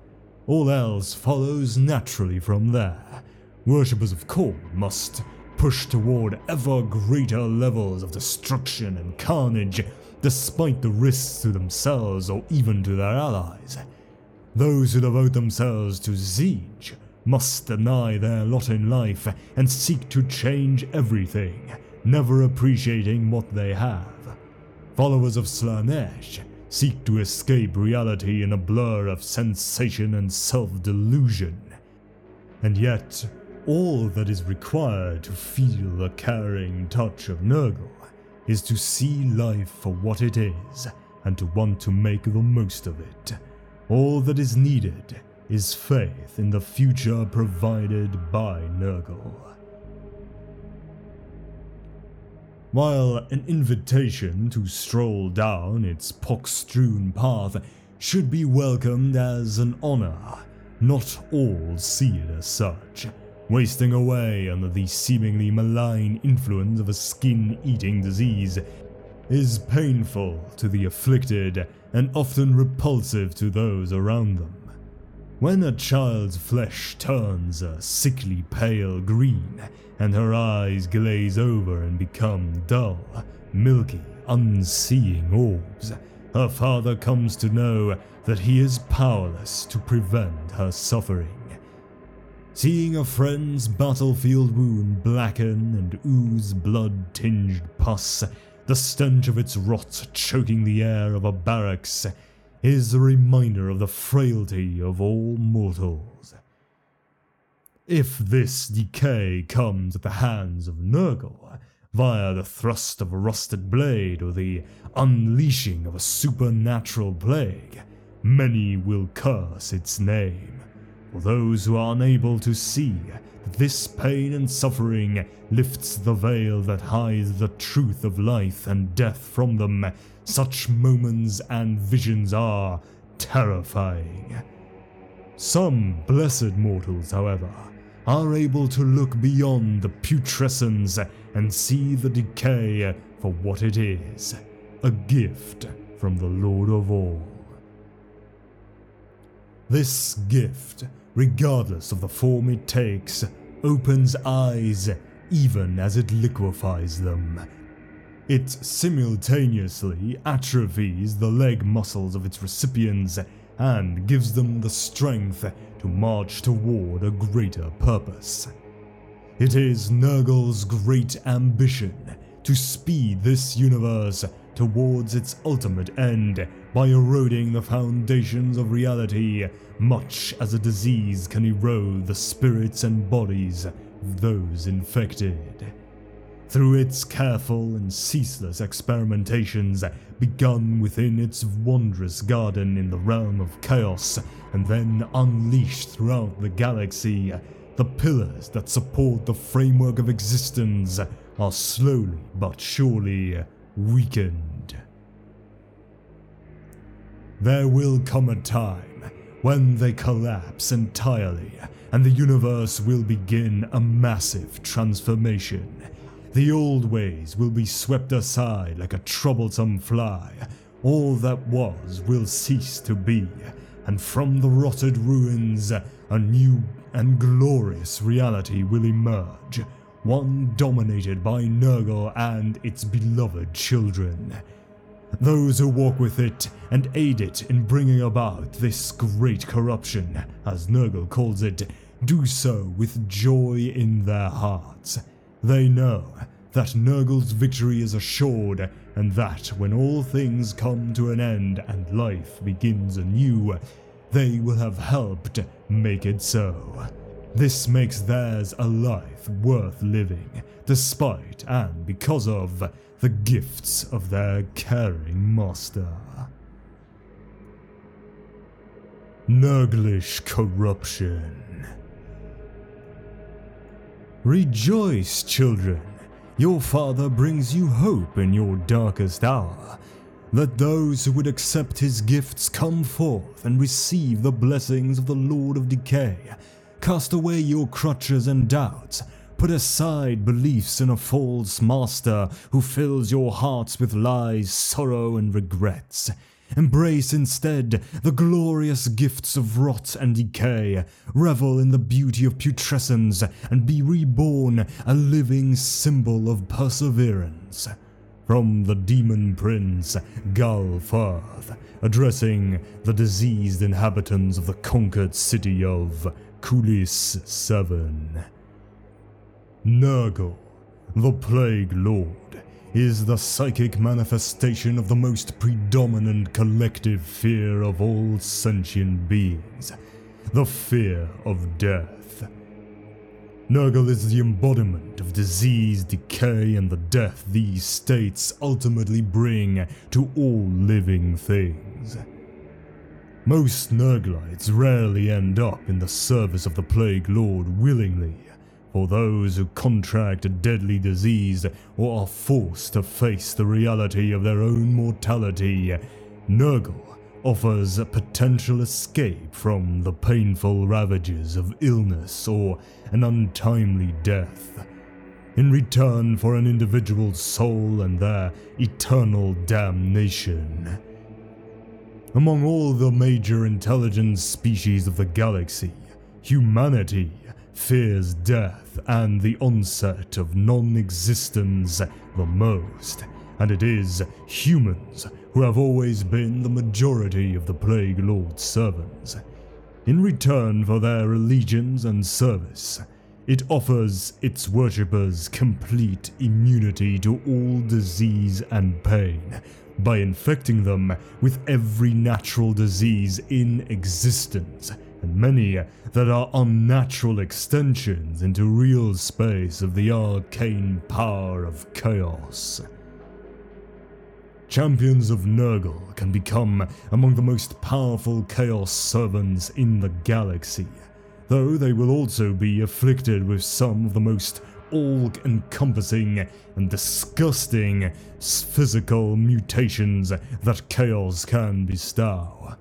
All else follows naturally from there. Worshippers of Khorne must push toward ever greater levels of destruction and carnage despite the risks to themselves or even to their allies. Those who devote themselves to Tzeentch must deny their lot in life and seek to change everything, never appreciating what they have. Followers of Slaanesh seek to escape reality in a blur of sensation and self delusion. And yet, all that is required to feel the caring touch of Nurgle is to see life for what it is and to want to make the most of it. All that is needed is faith in the future provided by Nurgle. While an invitation to stroll down its pock-strewn path should be welcomed as an honor, not all see it as such wasting away under the seemingly malign influence of a skin eating disease, is painful to the afflicted and often repulsive to those around them. When a child's flesh turns a sickly pale green, and her eyes glaze over and become dull, milky, unseeing orbs, her father comes to know that he is powerless to prevent her suffering. Seeing a friend's battlefield wound blacken and ooze blood tinged pus, the stench of its rot choking the air of a barracks, is a reminder of the frailty of all mortals. If this decay comes at the hands of Nurgle, via the thrust of a rusted blade or the unleashing of a supernatural plague, many will curse its name. For those who are unable to see that this pain and suffering lifts the veil that hides the truth of life and death from them, such moments and visions are terrifying. Some blessed mortals, however, are able to look beyond the putrescence and see the decay for what it is a gift from the Lord of all. This gift regardless of the form it takes, opens eyes even as it liquefies them. It simultaneously atrophies the leg muscles of its recipients and gives them the strength to march toward a greater purpose. It is Nurgle's great ambition to speed this universe towards its ultimate end by eroding the foundations of reality, much as a disease can erode the spirits and bodies of those infected. Through its careful and ceaseless experimentations, begun within its wondrous garden in the realm of chaos and then unleashed throughout the galaxy, the pillars that support the framework of existence are slowly but surely weakened. There will come a time when they collapse entirely and the universe will begin a massive transformation. The old ways will be swept aside like a troublesome fly. All that was will cease to be, and from the rotted ruins, a new and glorious reality will emerge one dominated by Nurgle and its beloved children. Those who walk with it and aid it in bringing about this great corruption, as Nurgle calls it, do so with joy in their hearts. They know that Nurgle's victory is assured, and that when all things come to an end and life begins anew, they will have helped make it so. This makes theirs a life worth living, despite and because of the gifts of their caring master. Nurglish corruption. Rejoice, children. Your father brings you hope in your darkest hour. Let those who would accept his gifts come forth and receive the blessings of the Lord of Decay Cast away your crutches and doubts. Put aside beliefs in a false master who fills your hearts with lies, sorrow, and regrets. Embrace instead the glorious gifts of rot and decay. Revel in the beauty of putrescence and be reborn a living symbol of perseverance. From the demon prince Galfarth, addressing the diseased inhabitants of the conquered city of Kulis 7. Nurgle, the Plague Lord, is the psychic manifestation of the most predominant collective fear of all sentient beings the fear of death. Nurgle is the embodiment of disease, decay, and the death these states ultimately bring to all living things. Most Nurglites rarely end up in the service of the Plague Lord willingly. For those who contract a deadly disease or are forced to face the reality of their own mortality, Nurgle offers a potential escape from the painful ravages of illness or an untimely death, in return for an individual's soul and their eternal damnation. Among all the major intelligent species of the galaxy, humanity fears death and the onset of non existence the most, and it is humans who have always been the majority of the Plague Lord's servants. In return for their allegiance and service, it offers its worshippers complete immunity to all disease and pain by infecting them with every natural disease in existence and many that are unnatural extensions into real space of the arcane power of chaos. Champions of Nurgle can become among the most powerful Chaos servants in the galaxy, though they will also be afflicted with some of the most all encompassing and disgusting physical mutations that Chaos can bestow.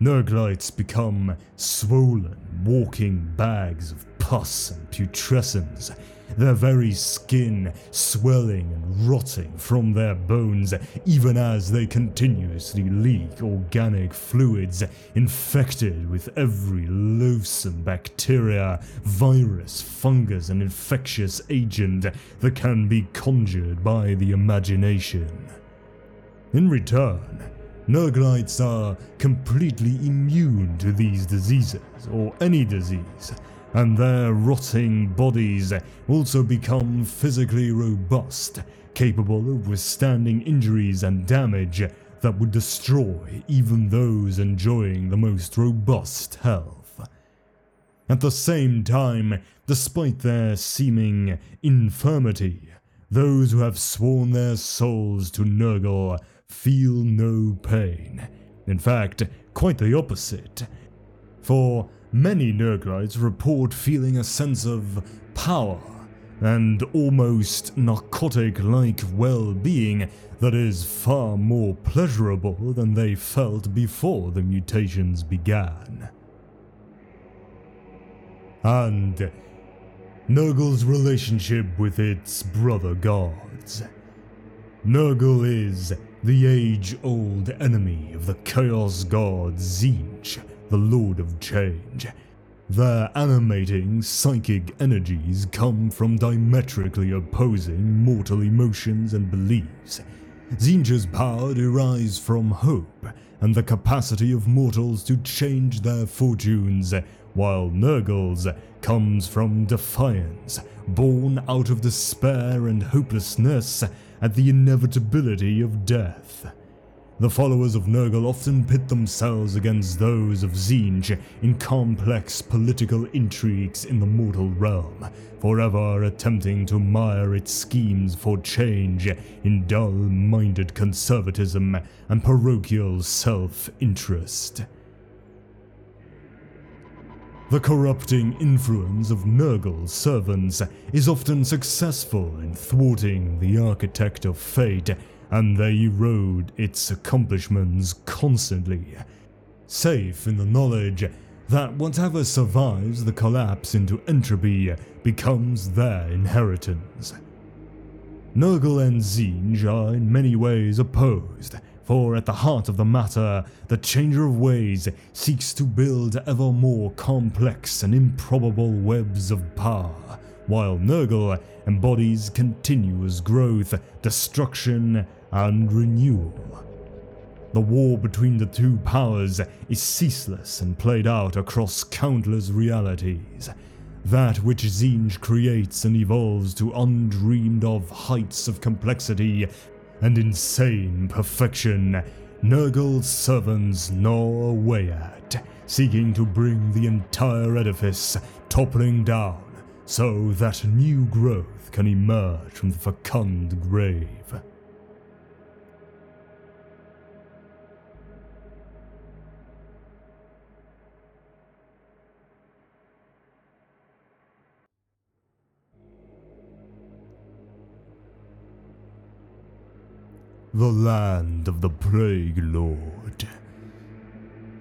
Nurglites become swollen, walking bags of pus and putrescence, their very skin swelling and rotting from their bones even as they continuously leak organic fluids infected with every loathsome bacteria, virus, fungus, and infectious agent that can be conjured by the imagination. In return, Nurglites are completely immune to these diseases, or any disease, and their rotting bodies also become physically robust, capable of withstanding injuries and damage that would destroy even those enjoying the most robust health. At the same time, despite their seeming infirmity, those who have sworn their souls to Nurgle feel no pain. In fact, quite the opposite. For many Nurglites report feeling a sense of power and almost narcotic like well being that is far more pleasurable than they felt before the mutations began. And Nurgle's relationship with its brother gods. Nurgle is the age old enemy of the Chaos God Tzeentch, the Lord of Change. Their animating psychic energies come from diametrically opposing mortal emotions and beliefs. Tzeentch's power derives from hope and the capacity of mortals to change their fortunes, while Nurgle's comes from defiance, born out of despair and hopelessness at the inevitability of death. The followers of Nurgle often pit themselves against those of Tzeentch in complex political intrigues in the mortal realm, forever attempting to mire its schemes for change in dull minded conservatism and parochial self interest. The corrupting influence of Nurgle's servants is often successful in thwarting the architect of fate, and they erode its accomplishments constantly. Safe in the knowledge that whatever survives the collapse into entropy becomes their inheritance. Nurgle and Tzeentch are in many ways opposed, for at the heart of the matter, the Changer of Ways seeks to build ever more complex and improbable webs of power, while Nurgle embodies continuous growth, destruction, and renewal. The war between the two powers is ceaseless and played out across countless realities. That which Tzeentch creates and evolves to undreamed of heights of complexity and insane perfection, Nurgle's servants gnaw away at, seeking to bring the entire edifice toppling down so that new growth can emerge from the fecund grave. The land of the Plague Lord.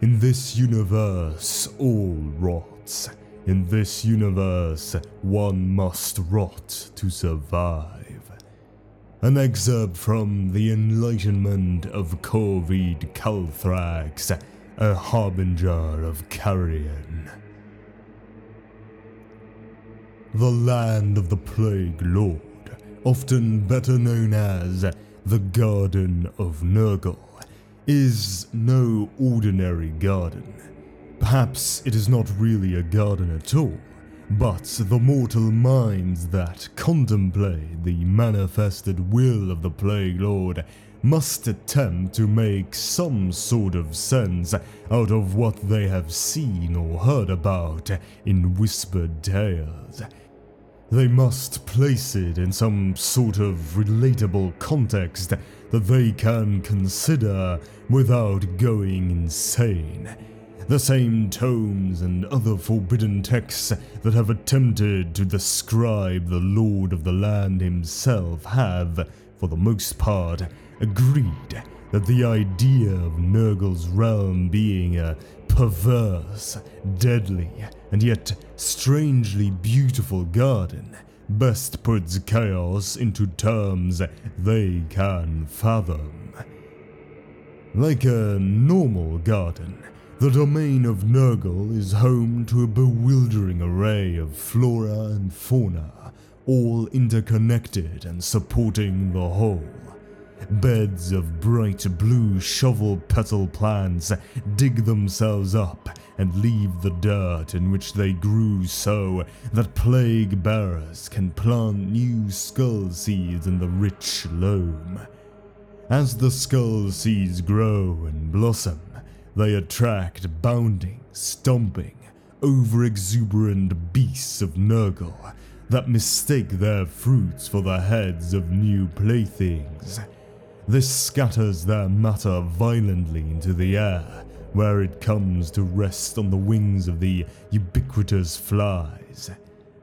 In this universe, all rots. In this universe, one must rot to survive. an excerpt from The Enlightenment of Corvid Calthrax, a harbinger of carrion. The land of the Plague Lord, often better known as the Garden of Nurgle, is no ordinary garden. Perhaps it is not really a garden at all, but the mortal minds that contemplate the manifested will of the Plague Lord must attempt to make some sort of sense out of what they have seen or heard about in whispered tales. They must place it in some sort of relatable context that they can consider without going insane. The same tomes and other forbidden texts that have attempted to describe the Lord of the Land himself have, for the most part, agreed that the idea of Nurgle's realm being a perverse, deadly, and yet strangely beautiful garden best puts chaos into terms they can fathom. Like a normal garden, the domain of Nurgle is home to a bewildering array of flora and fauna, all interconnected and supporting the whole. Beds of bright blue shovel petal plants dig themselves up and leave the dirt in which they grew so that plague bearers can plant new skull seeds in the rich loam. As the skull seeds grow and blossom, they attract bounding, stomping, over exuberant beasts of Nurgle that mistake their fruits for the heads of new playthings. This scatters their matter violently into the air, where it comes to rest on the wings of the ubiquitous flies.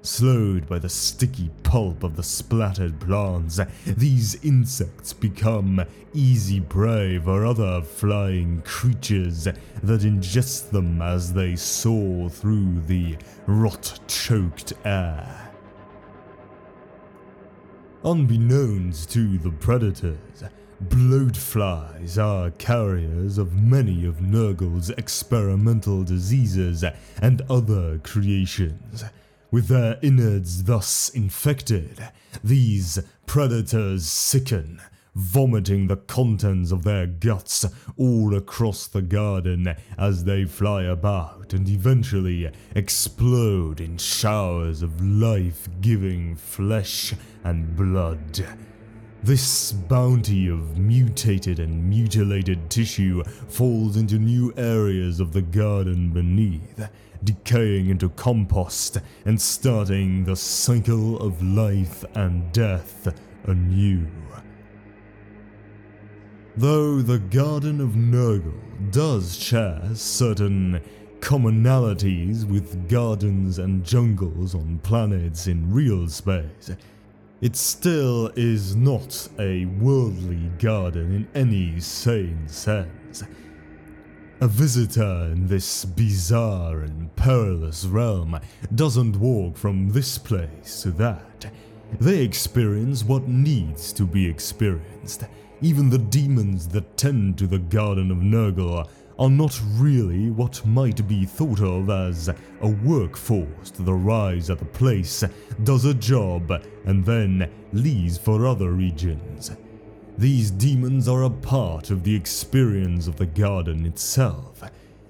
Slowed by the sticky pulp of the splattered plants, these insects become easy prey for other flying creatures that ingest them as they soar through the rot choked air. Unbeknownst to the predators, Bloatflies are carriers of many of Nurgle's experimental diseases and other creations. With their innards thus infected, these predators sicken, vomiting the contents of their guts all across the garden as they fly about and eventually explode in showers of life giving flesh and blood. This bounty of mutated and mutilated tissue falls into new areas of the garden beneath, decaying into compost and starting the cycle of life and death anew. Though the Garden of Nurgle does share certain commonalities with gardens and jungles on planets in real space, it still is not a worldly garden in any sane sense. A visitor in this bizarre and perilous realm doesn't walk from this place to that. They experience what needs to be experienced. Even the demons that tend to the Garden of Nurgle are not really what might be thought of as a workforce that arrives at the place, does a job, and then leaves for other regions. These demons are a part of the experience of the garden itself.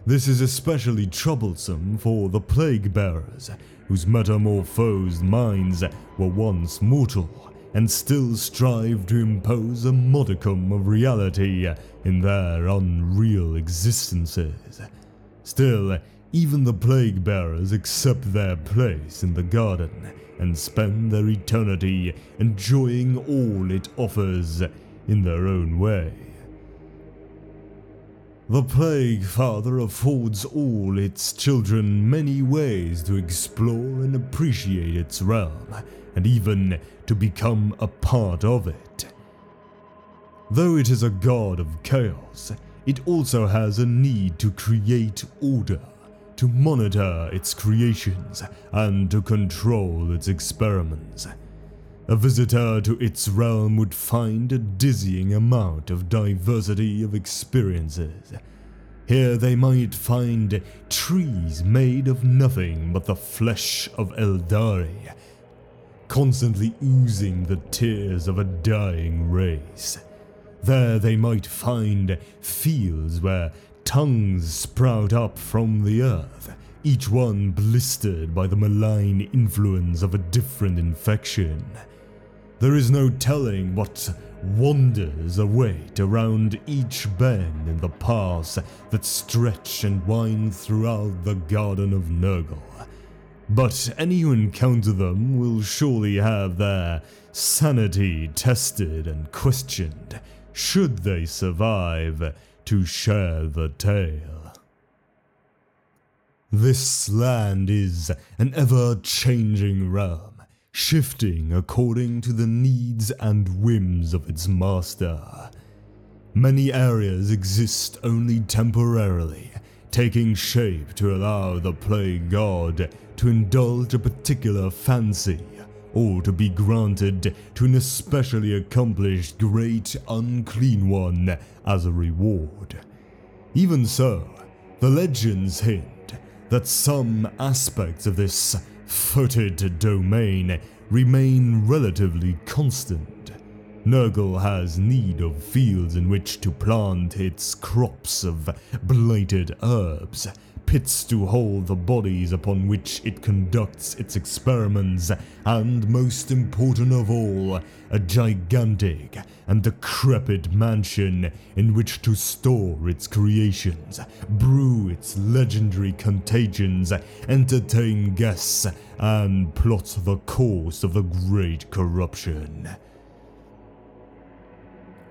This is especially troublesome for the plague bearers, whose metamorphosed minds were once mortal and still strive to impose a modicum of reality in their unreal existences. Still, even the plague bearers accept their place in the garden and spend their eternity enjoying all it offers in their own way. The Plague Father affords all its children many ways to explore and appreciate its realm, and even to become a part of it. Though it is a god of chaos, it also has a need to create order, to monitor its creations, and to control its experiments. A visitor to its realm would find a dizzying amount of diversity of experiences. Here they might find trees made of nothing but the flesh of Aeldari, constantly oozing the tears of a dying race. There they might find fields where tongues sprout up from the earth, each one blistered by the malign influence of a different infection. There is no telling what wonders await around each bend in the paths that stretch and wind throughout the Garden of Nurgle. But any who encounter them will surely have their sanity tested and questioned, should they survive to share the tale. This land is an ever changing realm, shifting according to the needs and whims of its master. Many areas exist only temporarily, taking shape to allow the plague god to indulge a particular fancy or to be granted to an especially accomplished great unclean one as a reward. Even so, the legends hint that some aspects of this footed domain remain relatively constant. Nurgle has need of fields in which to plant its crops of blighted herbs, pits to hold the bodies upon which it conducts its experiments, and most important of all, a gigantic and decrepit mansion in which to store its creations, brew its legendary contagions, entertain guests, and plot the course of the great corruption.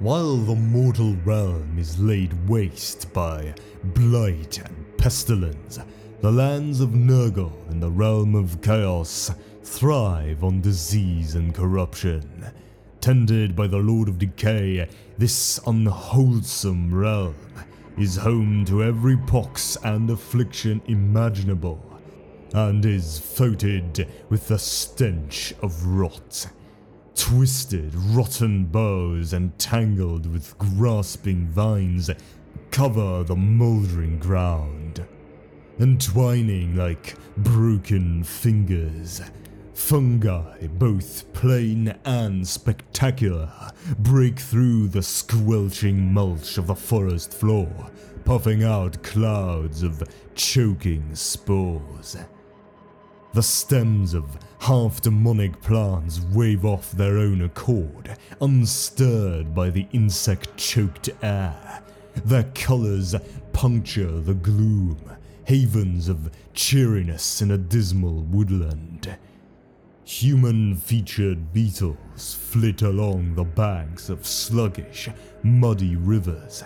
While the mortal realm is laid waste by blight and pestilence, the lands of Nurgle in the realm of chaos thrive on disease and corruption. Tended by the Lord of Decay, this unwholesome realm is home to every pox and affliction imaginable, and is foetid with the stench of rot. Twisted, rotten boughs entangled with grasping vines cover the mouldering ground. Entwining like broken fingers, fungi, both plain and spectacular, break through the squelching mulch of the forest floor, puffing out clouds of choking spores. The stems of half demonic plants wave off their own accord, unstirred by the insect choked air. Their colors puncture the gloom, havens of cheeriness in a dismal woodland. Human featured beetles flit along the banks of sluggish, muddy rivers.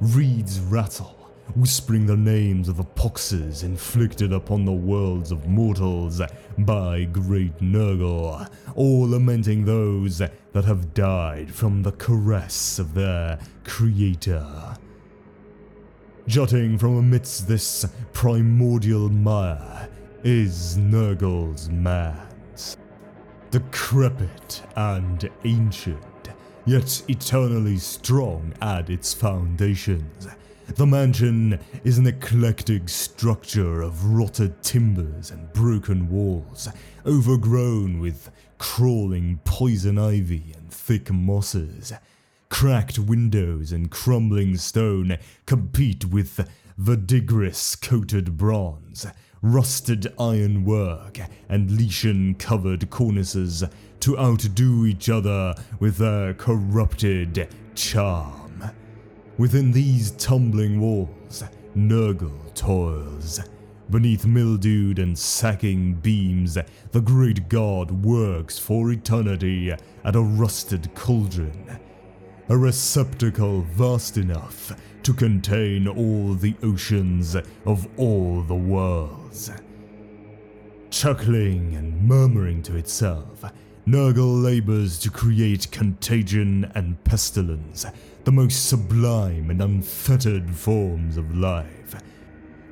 Reeds rattle, whispering the names of the poxes inflicted upon the worlds of mortals by great Nurgle, or lamenting those that have died from the caress of their creator. Jutting from amidst this primordial mire is Nurgle's Manse. Decrepit and ancient, yet eternally strong at its foundations. The mansion is an eclectic structure of rotted timbers and broken walls, overgrown with crawling poison ivy and thick mosses. Cracked windows and crumbling stone compete with verdigris coated bronze, rusted ironwork, and lichen covered cornices to outdo each other with their corrupted charm. Within these tumbling walls, Nurgle toils. Beneath mildewed and sacking beams, the great god works for eternity at a rusted cauldron a receptacle vast enough to contain all the oceans of all the worlds. Chuckling and murmuring to itself, Nurgle labors to create contagion and pestilence, the most sublime and unfettered forms of life.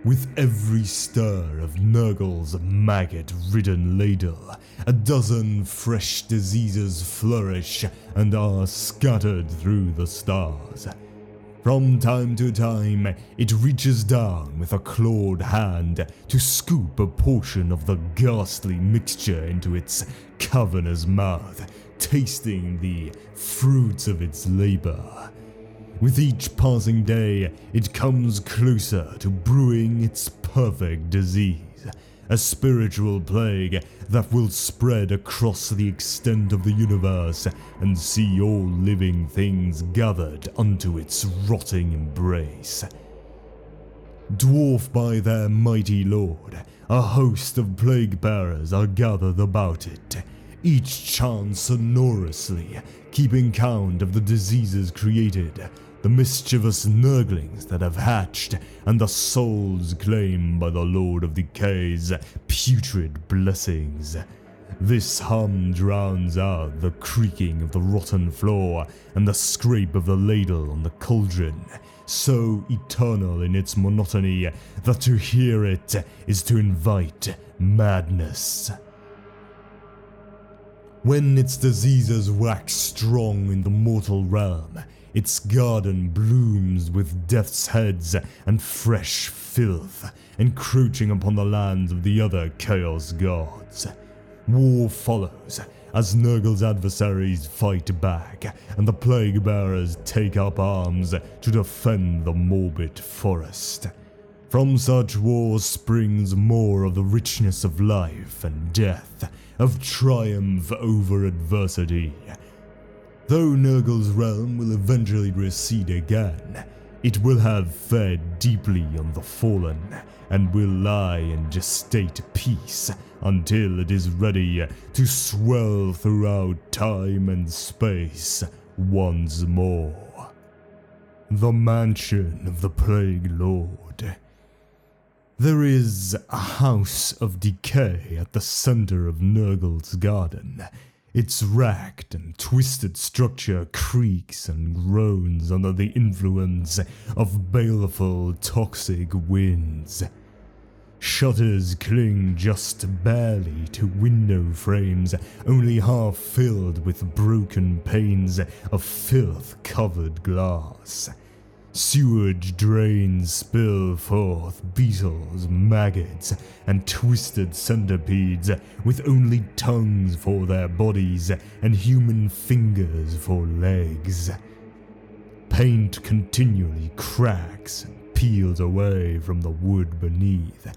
With every stir of Nurgle's maggot ridden ladle, a dozen fresh diseases flourish and are scattered through the stars. From time to time, it reaches down with a clawed hand to scoop a portion of the ghastly mixture into its cavernous mouth, tasting the fruits of its labor. With each passing day, it comes closer to brewing its perfect disease, a spiritual plague that will spread across the extent of the universe and see all living things gathered unto its rotting embrace. Dwarfed by their mighty lord, a host of plague bearers are gathered about it, each chant sonorously, keeping count of the diseases created the mischievous nurglings that have hatched, and the souls claimed by the Lord of Decay's putrid blessings. This hum drowns out the creaking of the rotten floor and the scrape of the ladle on the cauldron, so eternal in its monotony that to hear it is to invite madness. When its diseases wax strong in the mortal realm, its garden blooms with death's heads and fresh filth, encroaching upon the lands of the other Chaos gods. War follows as Nurgle's adversaries fight back, and the Plague Bearers take up arms to defend the morbid forest. From such war springs more of the richness of life and death, of triumph over adversity, Though Nurgle's realm will eventually recede again, it will have fed deeply on the fallen and will lie in gestate peace until it is ready to swell throughout time and space once more. The Mansion of the Plague Lord. There is a house of decay at the center of Nurgle's garden, its racked and twisted structure creaks and groans under the influence of baleful toxic winds. Shutters cling just barely to window frames, only half filled with broken panes of filth covered glass. Sewage drains spill forth beetles, maggots, and twisted centipedes with only tongues for their bodies and human fingers for legs. Paint continually cracks and peels away from the wood beneath,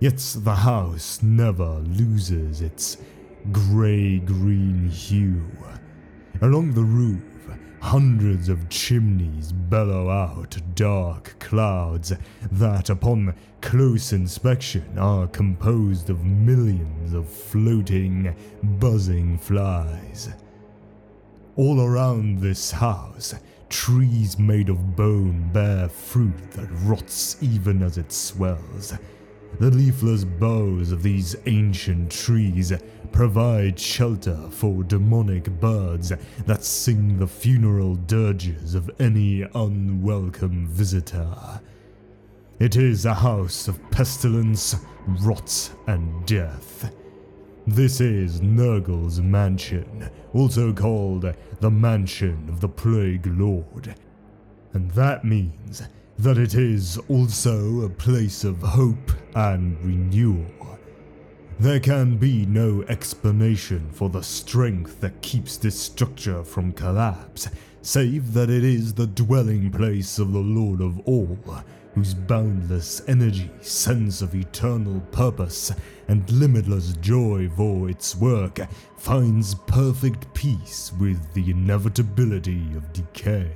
yet the house never loses its grey green hue. Along the roof, Hundreds of chimneys bellow out dark clouds that, upon close inspection, are composed of millions of floating, buzzing flies. All around this house, trees made of bone bear fruit that rots even as it swells. The leafless boughs of these ancient trees provide shelter for demonic birds that sing the funeral dirges of any unwelcome visitor. It is a house of pestilence, rot, and death. This is Nurgle's mansion, also called the Mansion of the Plague Lord. And that means that it is also a place of hope and renewal. There can be no explanation for the strength that keeps this structure from collapse, save that it is the dwelling place of the Lord of all, whose boundless energy, sense of eternal purpose, and limitless joy for its work finds perfect peace with the inevitability of decay.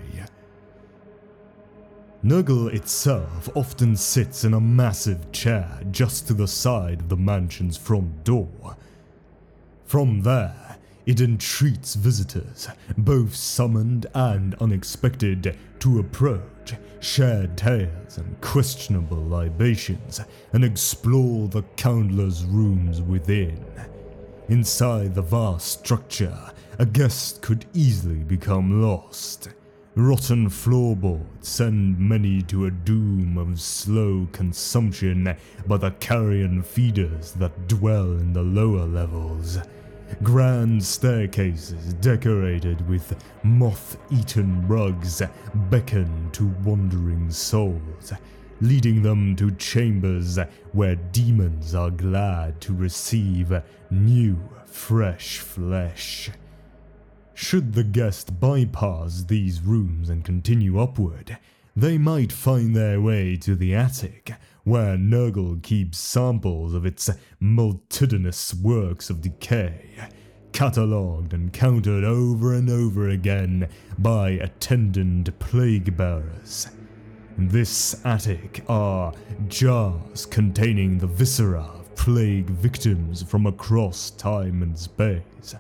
Nurgle itself often sits in a massive chair just to the side of the mansion's front door. From there, it entreats visitors, both summoned and unexpected, to approach, share tales and questionable libations, and explore the countless rooms within. Inside the vast structure, a guest could easily become lost Rotten floorboards send many to a doom of slow consumption by the carrion feeders that dwell in the lower levels. Grand staircases decorated with moth eaten rugs beckon to wandering souls, leading them to chambers where demons are glad to receive new, fresh flesh. Should the guest bypass these rooms and continue upward, they might find their way to the attic, where Nurgle keeps samples of its multitudinous works of decay, catalogued and counted over and over again by attendant plague bearers. In this attic are jars containing the viscera of plague victims from across time and space.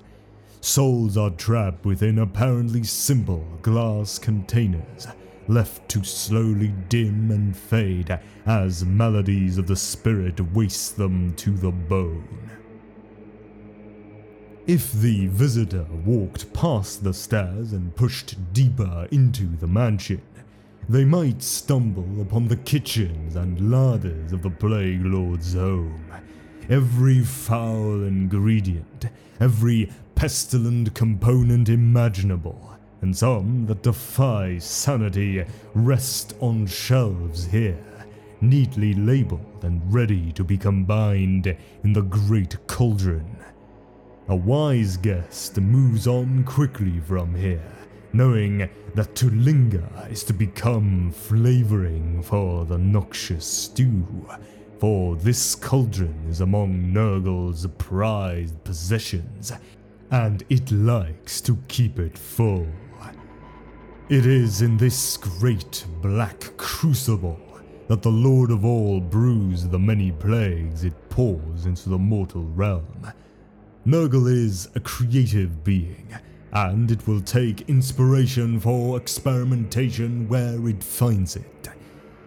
Souls are trapped within apparently simple glass containers, left to slowly dim and fade as maladies of the spirit waste them to the bone. If the visitor walked past the stairs and pushed deeper into the mansion, they might stumble upon the kitchens and larders of the Plague Lord's home. Every foul ingredient, every pestilent component imaginable, and some that defy sanity rest on shelves here, neatly labeled and ready to be combined in the great cauldron. A wise guest moves on quickly from here, knowing that to linger is to become flavoring for the noxious stew, for this cauldron is among Nurgle's prized possessions, and it likes to keep it full. It is in this great black crucible that the Lord of all brews the many plagues it pours into the mortal realm. Nurgle is a creative being, and it will take inspiration for experimentation where it finds it.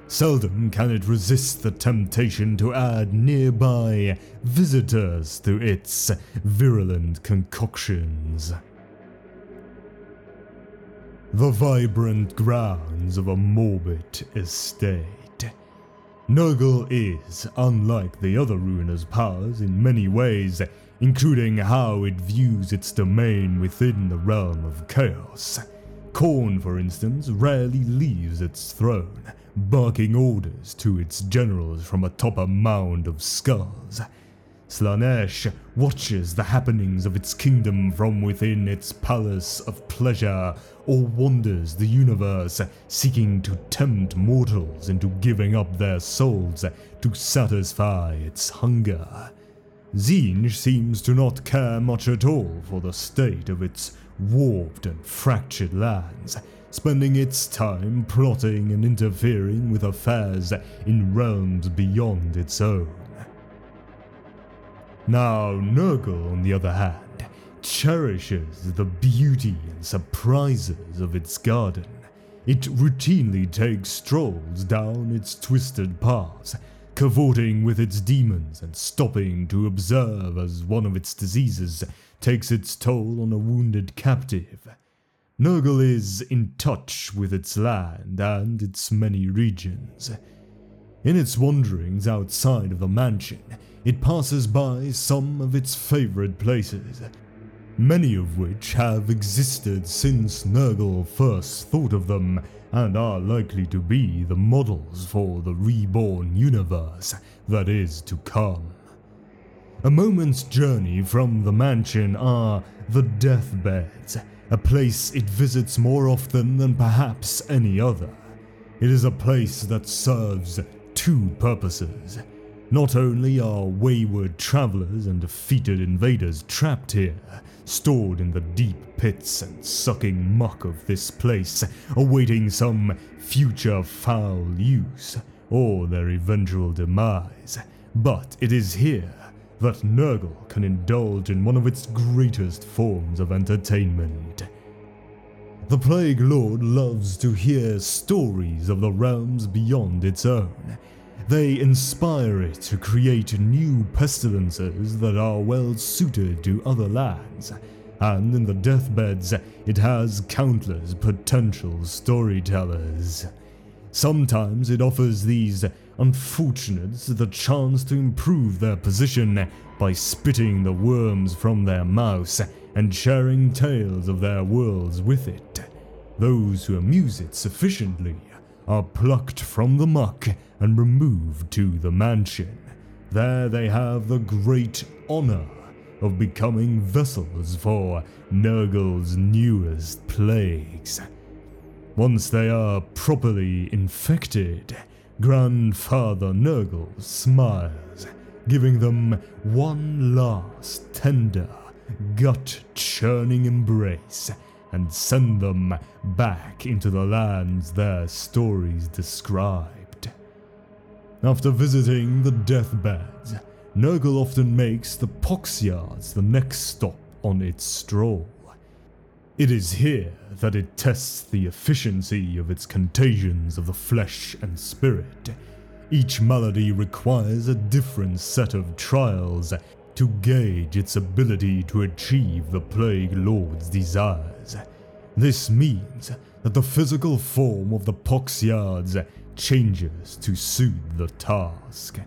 Seldom can it resist the temptation to add nearby visitors to its virulent concoctions. The vibrant grounds of a morbid estate. Nurgle is, unlike the other ruinous powers in many ways, including how it views its domain within the realm of chaos. Khorne, for instance, rarely leaves its throne, barking orders to its generals from atop a mound of skulls. Slaanesh watches the happenings of its kingdom from within its palace of pleasure, or wanders the universe seeking to tempt mortals into giving up their souls to satisfy its hunger. Tzeentch seems to not care much at all for the state of its warped and fractured lands, spending its time plotting and interfering with affairs in realms beyond its own. Now, Nurgle, on the other hand, cherishes the beauty and surprises of its garden. It routinely takes strolls down its twisted paths, cavorting with its demons and stopping to observe as one of its diseases takes its toll on a wounded captive. Nurgle is in touch with its land and its many regions. In its wanderings outside of the mansion, it passes by some of its favorite places, many of which have existed since Nurgle first thought of them and are likely to be the models for the reborn universe that is to come. A moment's journey from the mansion are the deathbeds, a place it visits more often than perhaps any other. It is a place that serves two purposes. Not only are wayward travelers and defeated invaders trapped here, stored in the deep pits and sucking muck of this place, awaiting some future foul use or their eventual demise, but it is here that Nurgle can indulge in one of its greatest forms of entertainment. The Plague Lord loves to hear stories of the realms beyond its own. They inspire it to create new pestilences that are well suited to other lands, and in the deathbeds, it has countless potential storytellers. Sometimes it offers these unfortunates the chance to improve their position by spitting the worms from their mouths and sharing tales of their worlds with it. Those who amuse it sufficiently are plucked from the muck and removed to the mansion. There they have the great honor of becoming vessels for Nurgle's newest plagues. Once they are properly infected, Grandfather Nurgle smiles, giving them one last tender, gut churning embrace and send them back into the lands their stories described. After visiting the deathbeds, Nurgle often makes the Poxyards the next stop on its stroll. It is here that it tests the efficiency of its contagions of the flesh and spirit. Each malady requires a different set of trials to gauge its ability to achieve the Plague Lord's desires. This means that the physical form of the Poxyards changes to suit the task.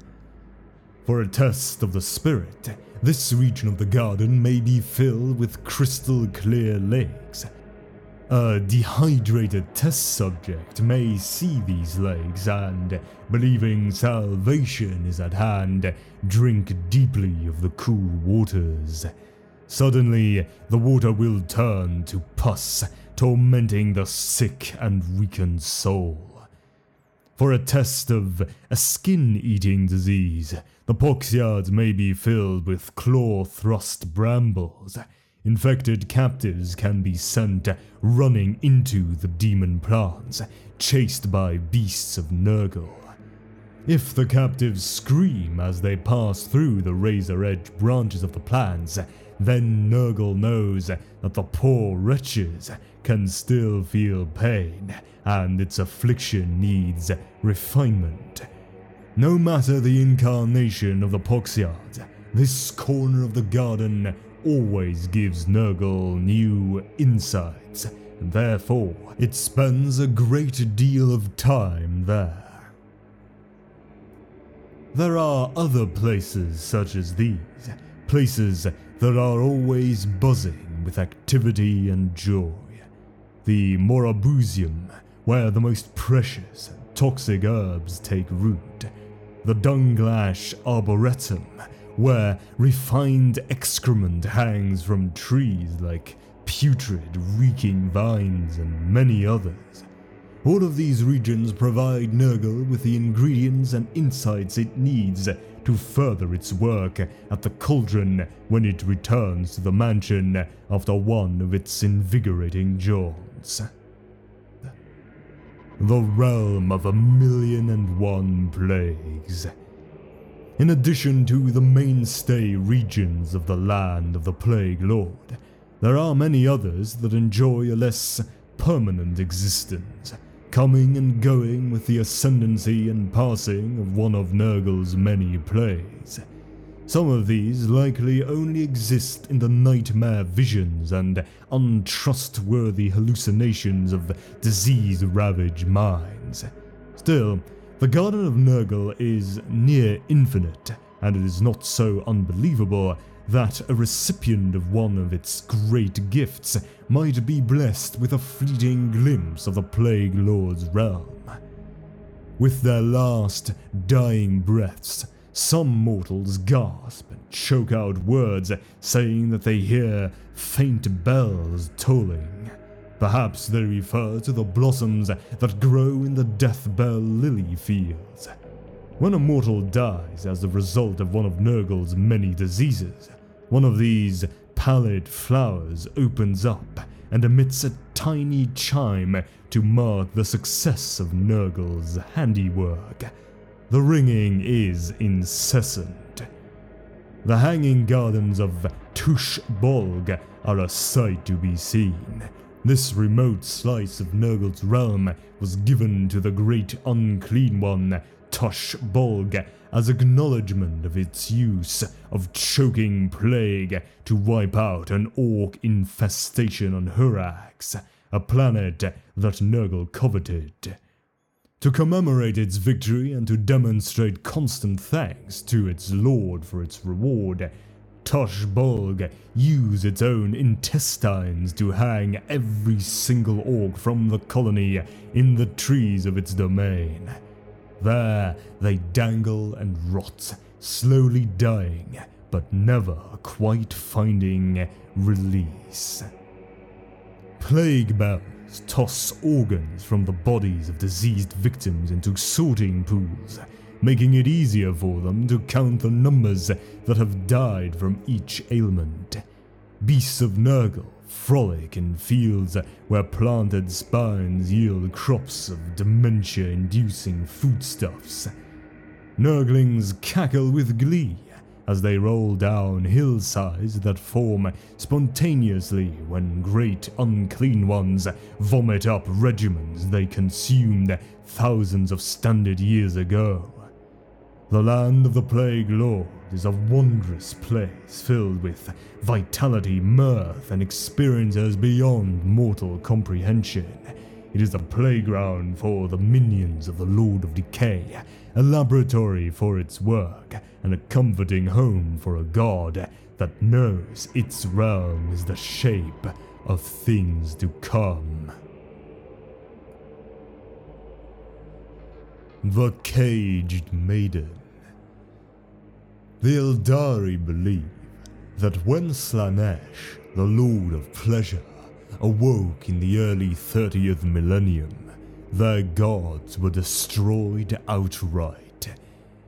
For a test of the spirit, this region of the garden may be filled with crystal clear lakes. A dehydrated test subject may see these lakes and, believing salvation is at hand, drink deeply of the cool waters. Suddenly, the water will turn to pus, tormenting the sick and weakened soul. For a test of a skin eating disease, the poxyards may be filled with claw thrust brambles. Infected captives can be sent running into the demon plants, chased by beasts of Nurgle. If the captives scream as they pass through the razor edge branches of the plants, then Nurgle knows that the poor wretches can still feel pain and its affliction needs refinement. No matter the incarnation of the Poxyard, this corner of the garden always gives Nurgle new insights, and therefore it spends a great deal of time there. There are other places such as these, places that are always buzzing with activity and joy. The Morabusium, where the most precious toxic herbs take root. The Dunglash Arboretum, where refined excrement hangs from trees like putrid, reeking vines, and many others. All of these regions provide Nurgle with the ingredients and insights it needs to further its work at the cauldron when it returns to the mansion after one of its invigorating jaunts. The realm of a million and one plagues. In addition to the mainstay regions of the land of the Plague Lord, there are many others that enjoy a less permanent existence coming and going with the ascendancy and passing of one of Nurgle's many plays. Some of these likely only exist in the nightmare visions and untrustworthy hallucinations of disease ravaged minds. Still, the Garden of Nurgle is near infinite, and it is not so unbelievable that a recipient of one of its great gifts might be blessed with a fleeting glimpse of the Plague Lord's realm. With their last dying breaths, some mortals gasp and choke out words saying that they hear faint bells tolling. Perhaps they refer to the blossoms that grow in the death bell lily fields. When a mortal dies as the result of one of Nurgle's many diseases, one of these pallid flowers opens up and emits a tiny chime to mark the success of Nurgle's handiwork. The ringing is incessant. The hanging gardens of Tush Bolg are a sight to be seen. This remote slice of Nurgle's realm was given to the great unclean one Tush Bolg as acknowledgement of its use of choking plague to wipe out an Ork infestation on Hurax, a planet that Nurgle coveted. To commemorate its victory and to demonstrate constant thanks to its lord for its reward, Tush Bolg used its own intestines to hang every single Ork from the colony in the trees of its domain. There they dangle and rot, slowly dying, but never quite finding release. Plague bells toss organs from the bodies of diseased victims into sorting pools, making it easier for them to count the numbers that have died from each ailment. Beasts of Nurgle frolic in fields where planted spines yield crops of dementia inducing foodstuffs. Nurglings cackle with glee as they roll down hillsides that form spontaneously when great unclean ones vomit up regiments they consumed thousands of standard years ago. The land of the Plague Lord is a wondrous place filled with vitality, mirth, and experiences beyond mortal comprehension. It is a playground for the minions of the Lord of Decay, a laboratory for its work, and a comforting home for a god that knows its realm is the shape of things to come. The Caged Maiden the Aeldari believe that when Slaanesh, the Lord of Pleasure, awoke in the early 30th millennium, their gods were destroyed outright.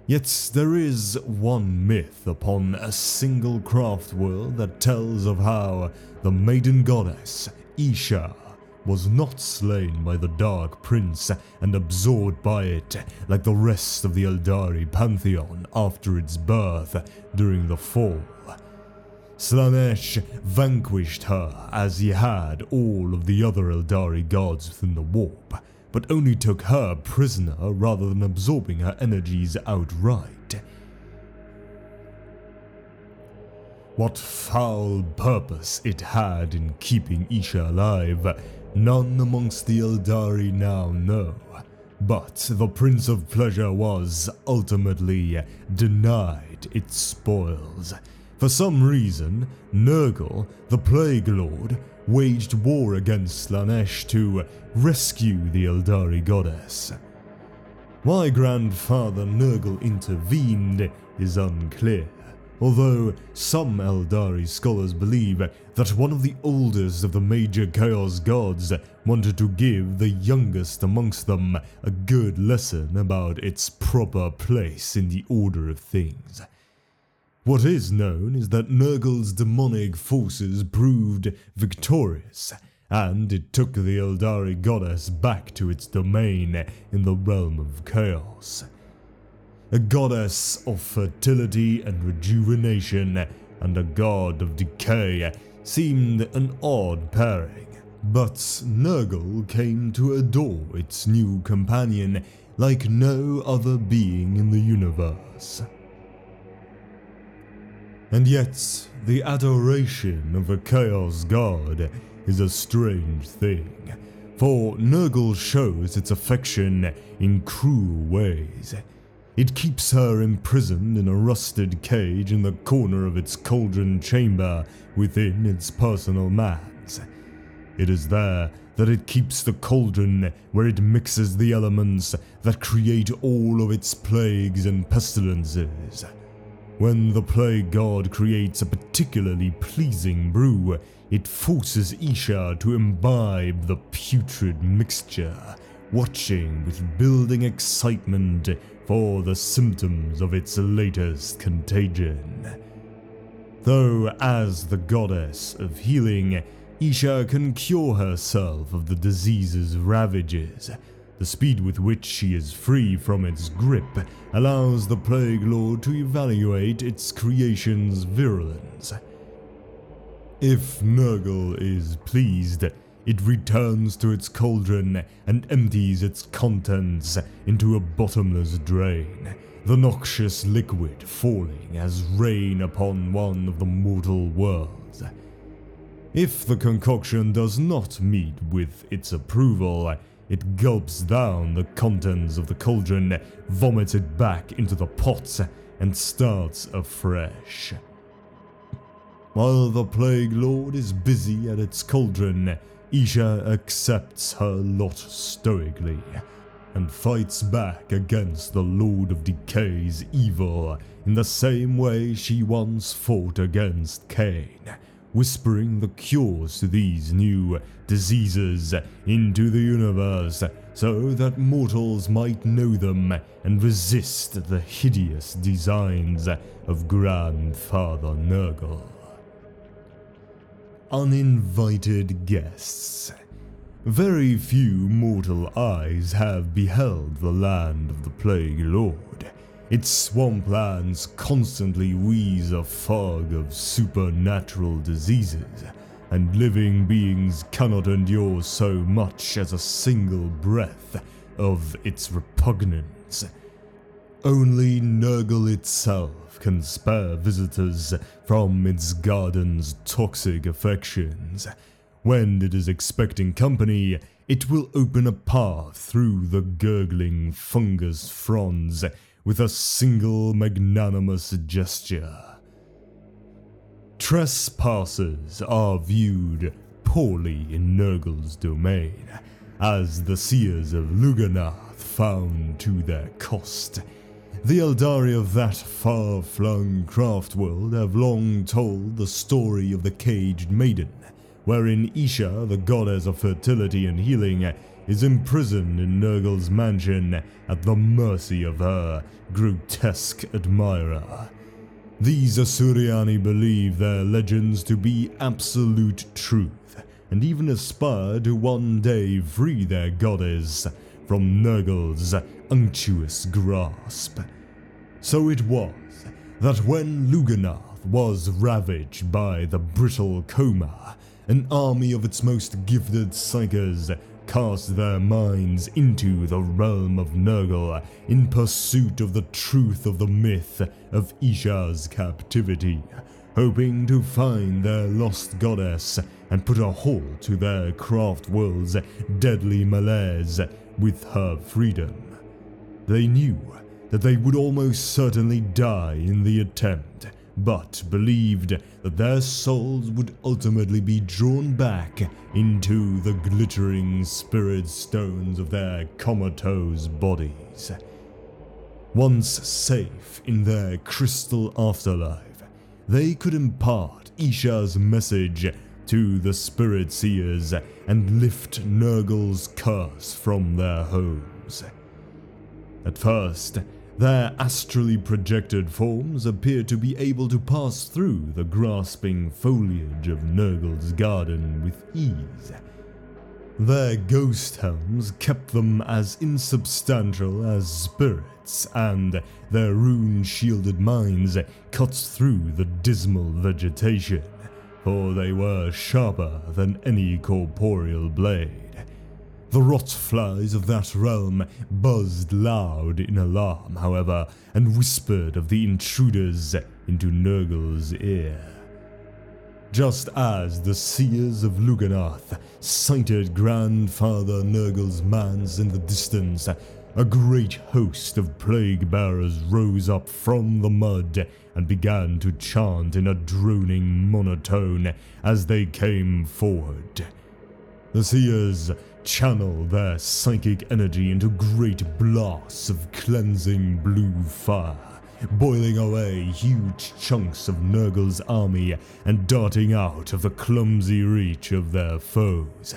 Yet there is one myth upon a single craft world that tells of how the maiden goddess, Isha, was not slain by the Dark Prince and absorbed by it like the rest of the Aeldari pantheon after its birth during the fall. Slaanesh vanquished her as he had all of the other Aeldari gods within the warp, but only took her prisoner rather than absorbing her energies outright. What foul purpose it had in keeping Isha alive None amongst the Aeldari now know, but the Prince of Pleasure was ultimately denied its spoils. For some reason, Nurgle, the Plague Lord, waged war against Slaanesh to rescue the Aeldari goddess. Why Grandfather Nurgle intervened is unclear, although some Aeldari scholars believe that one of the oldest of the major Chaos gods wanted to give the youngest amongst them a good lesson about its proper place in the order of things. What is known is that Nurgle's demonic forces proved victorious, and it took the Aeldari goddess back to its domain in the realm of chaos a goddess of fertility and rejuvenation, and a god of decay, seemed an odd pairing. But Nurgle came to adore its new companion like no other being in the universe. And yet, the adoration of a Chaos God is a strange thing, for Nurgle shows its affection in cruel ways. It keeps her imprisoned in a rusted cage in the corner of its cauldron chamber within its personal manse. It is there that it keeps the cauldron where it mixes the elements that create all of its plagues and pestilences. When the plague god creates a particularly pleasing brew, it forces Isha to imbibe the putrid mixture, watching with building excitement for the symptoms of its latest contagion. Though, as the goddess of healing, Isha can cure herself of the disease's ravages. The speed with which she is free from its grip allows the Plague Lord to evaluate its creation's virulence. If Nurgle is pleased, it returns to its cauldron and empties its contents into a bottomless drain, the noxious liquid falling as rain upon one of the mortal worlds. If the concoction does not meet with its approval, it gulps down the contents of the cauldron, vomits it back into the pot, and starts afresh. While the Plague Lord is busy at its cauldron, Isha accepts her lot stoically and fights back against the Lord of Decay's evil in the same way she once fought against Khaine, whispering the cures to these new diseases into the universe so that mortals might know them and resist the hideous designs of Grandfather Nurgle uninvited guests. Very few mortal eyes have beheld the land of the Plague Lord. Its swamplands constantly wheeze a fog of supernatural diseases, and living beings cannot endure so much as a single breath of its repugnance. Only Nurgle itself can spare visitors from its garden's toxic affections. When it is expecting company, it will open a path through the gurgling fungus fronds with a single magnanimous gesture. Trespassers are viewed poorly in Nurgle's domain, as the seers of Lugganath found to their cost. The Aeldari of that far flung craft world have long told the story of the caged maiden, wherein Isha, the goddess of fertility and healing, is imprisoned in Nurgle's mansion at the mercy of her grotesque admirer. These Asuryani believe their legends to be absolute truth, and even aspire to one day free their goddess from Nurgle's unctuous grasp. So it was that when Lugganath was ravaged by the brittle coma, an army of its most gifted psykers cast their minds into the realm of Nurgle in pursuit of the truth of the myth of Isha's captivity, hoping to find their lost goddess and put a halt to their craft world's deadly malaise with her freedom. They knew that they would almost certainly die in the attempt, but believed that their souls would ultimately be drawn back into the glittering spirit stones of their comatose bodies. Once safe in their crystal afterlife, they could impart Isha's message to the spirit seers and lift Nurgle's curse from their homes. At first, their astrally projected forms appear to be able to pass through the grasping foliage of Nurgle's garden with ease. Their ghost helms kept them as insubstantial as spirits, and their rune shielded minds cut through the dismal vegetation, for they were sharper than any corporeal blade. The rot flies of that realm buzzed loud in alarm, however, and whispered of the intruders into Nurgle's ear. Just as the seers of Lugganath sighted Grandfather Nurgle's mans in the distance, a great host of plague bearers rose up from the mud and began to chant in a droning monotone as they came forward. The seers channel their psychic energy into great blasts of cleansing blue fire, boiling away huge chunks of Nurgle's army and darting out of the clumsy reach of their foes.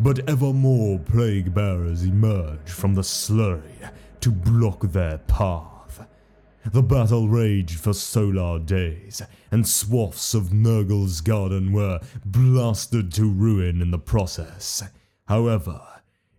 But ever more plague bearers emerge from the slurry to block their path. The battle raged for solar days, and swaths of Nurgle's garden were blasted to ruin in the process. However,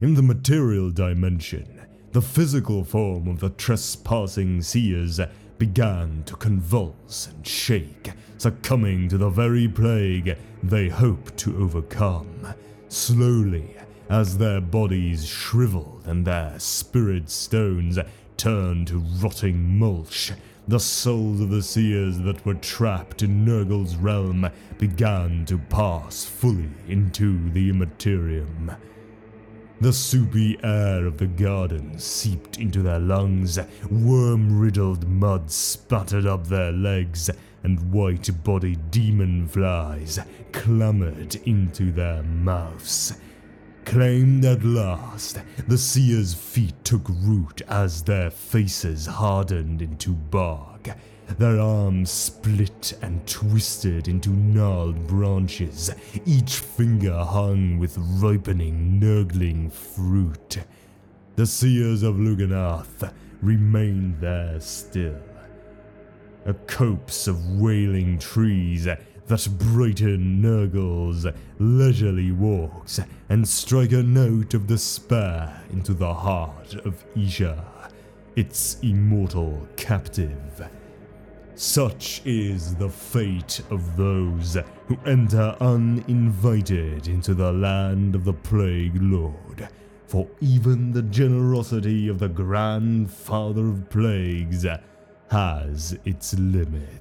in the material dimension, the physical form of the trespassing seers began to convulse and shake, succumbing to the very plague they hoped to overcome. Slowly, as their bodies shriveled and their spirit stones turned to rotting mulch, the souls of the seers that were trapped in Nurgle's realm began to pass fully into the Immaterium. The soupy air of the garden seeped into their lungs, worm riddled mud spattered up their legs, and white bodied demon flies clambered into their mouths. Claimed at last, the seer's feet took root as their faces hardened into bark. Their arms split and twisted into gnarled branches, each finger hung with ripening, nurgling fruit. The seers of Lugganath remained there still. A copse of wailing trees that brighten Nurgle's leisurely walks and strike a note of despair into the heart of Isha, its immortal captive. Such is the fate of those who enter uninvited into the land of the Plague Lord, for even the generosity of the grandfather of plagues has its limit.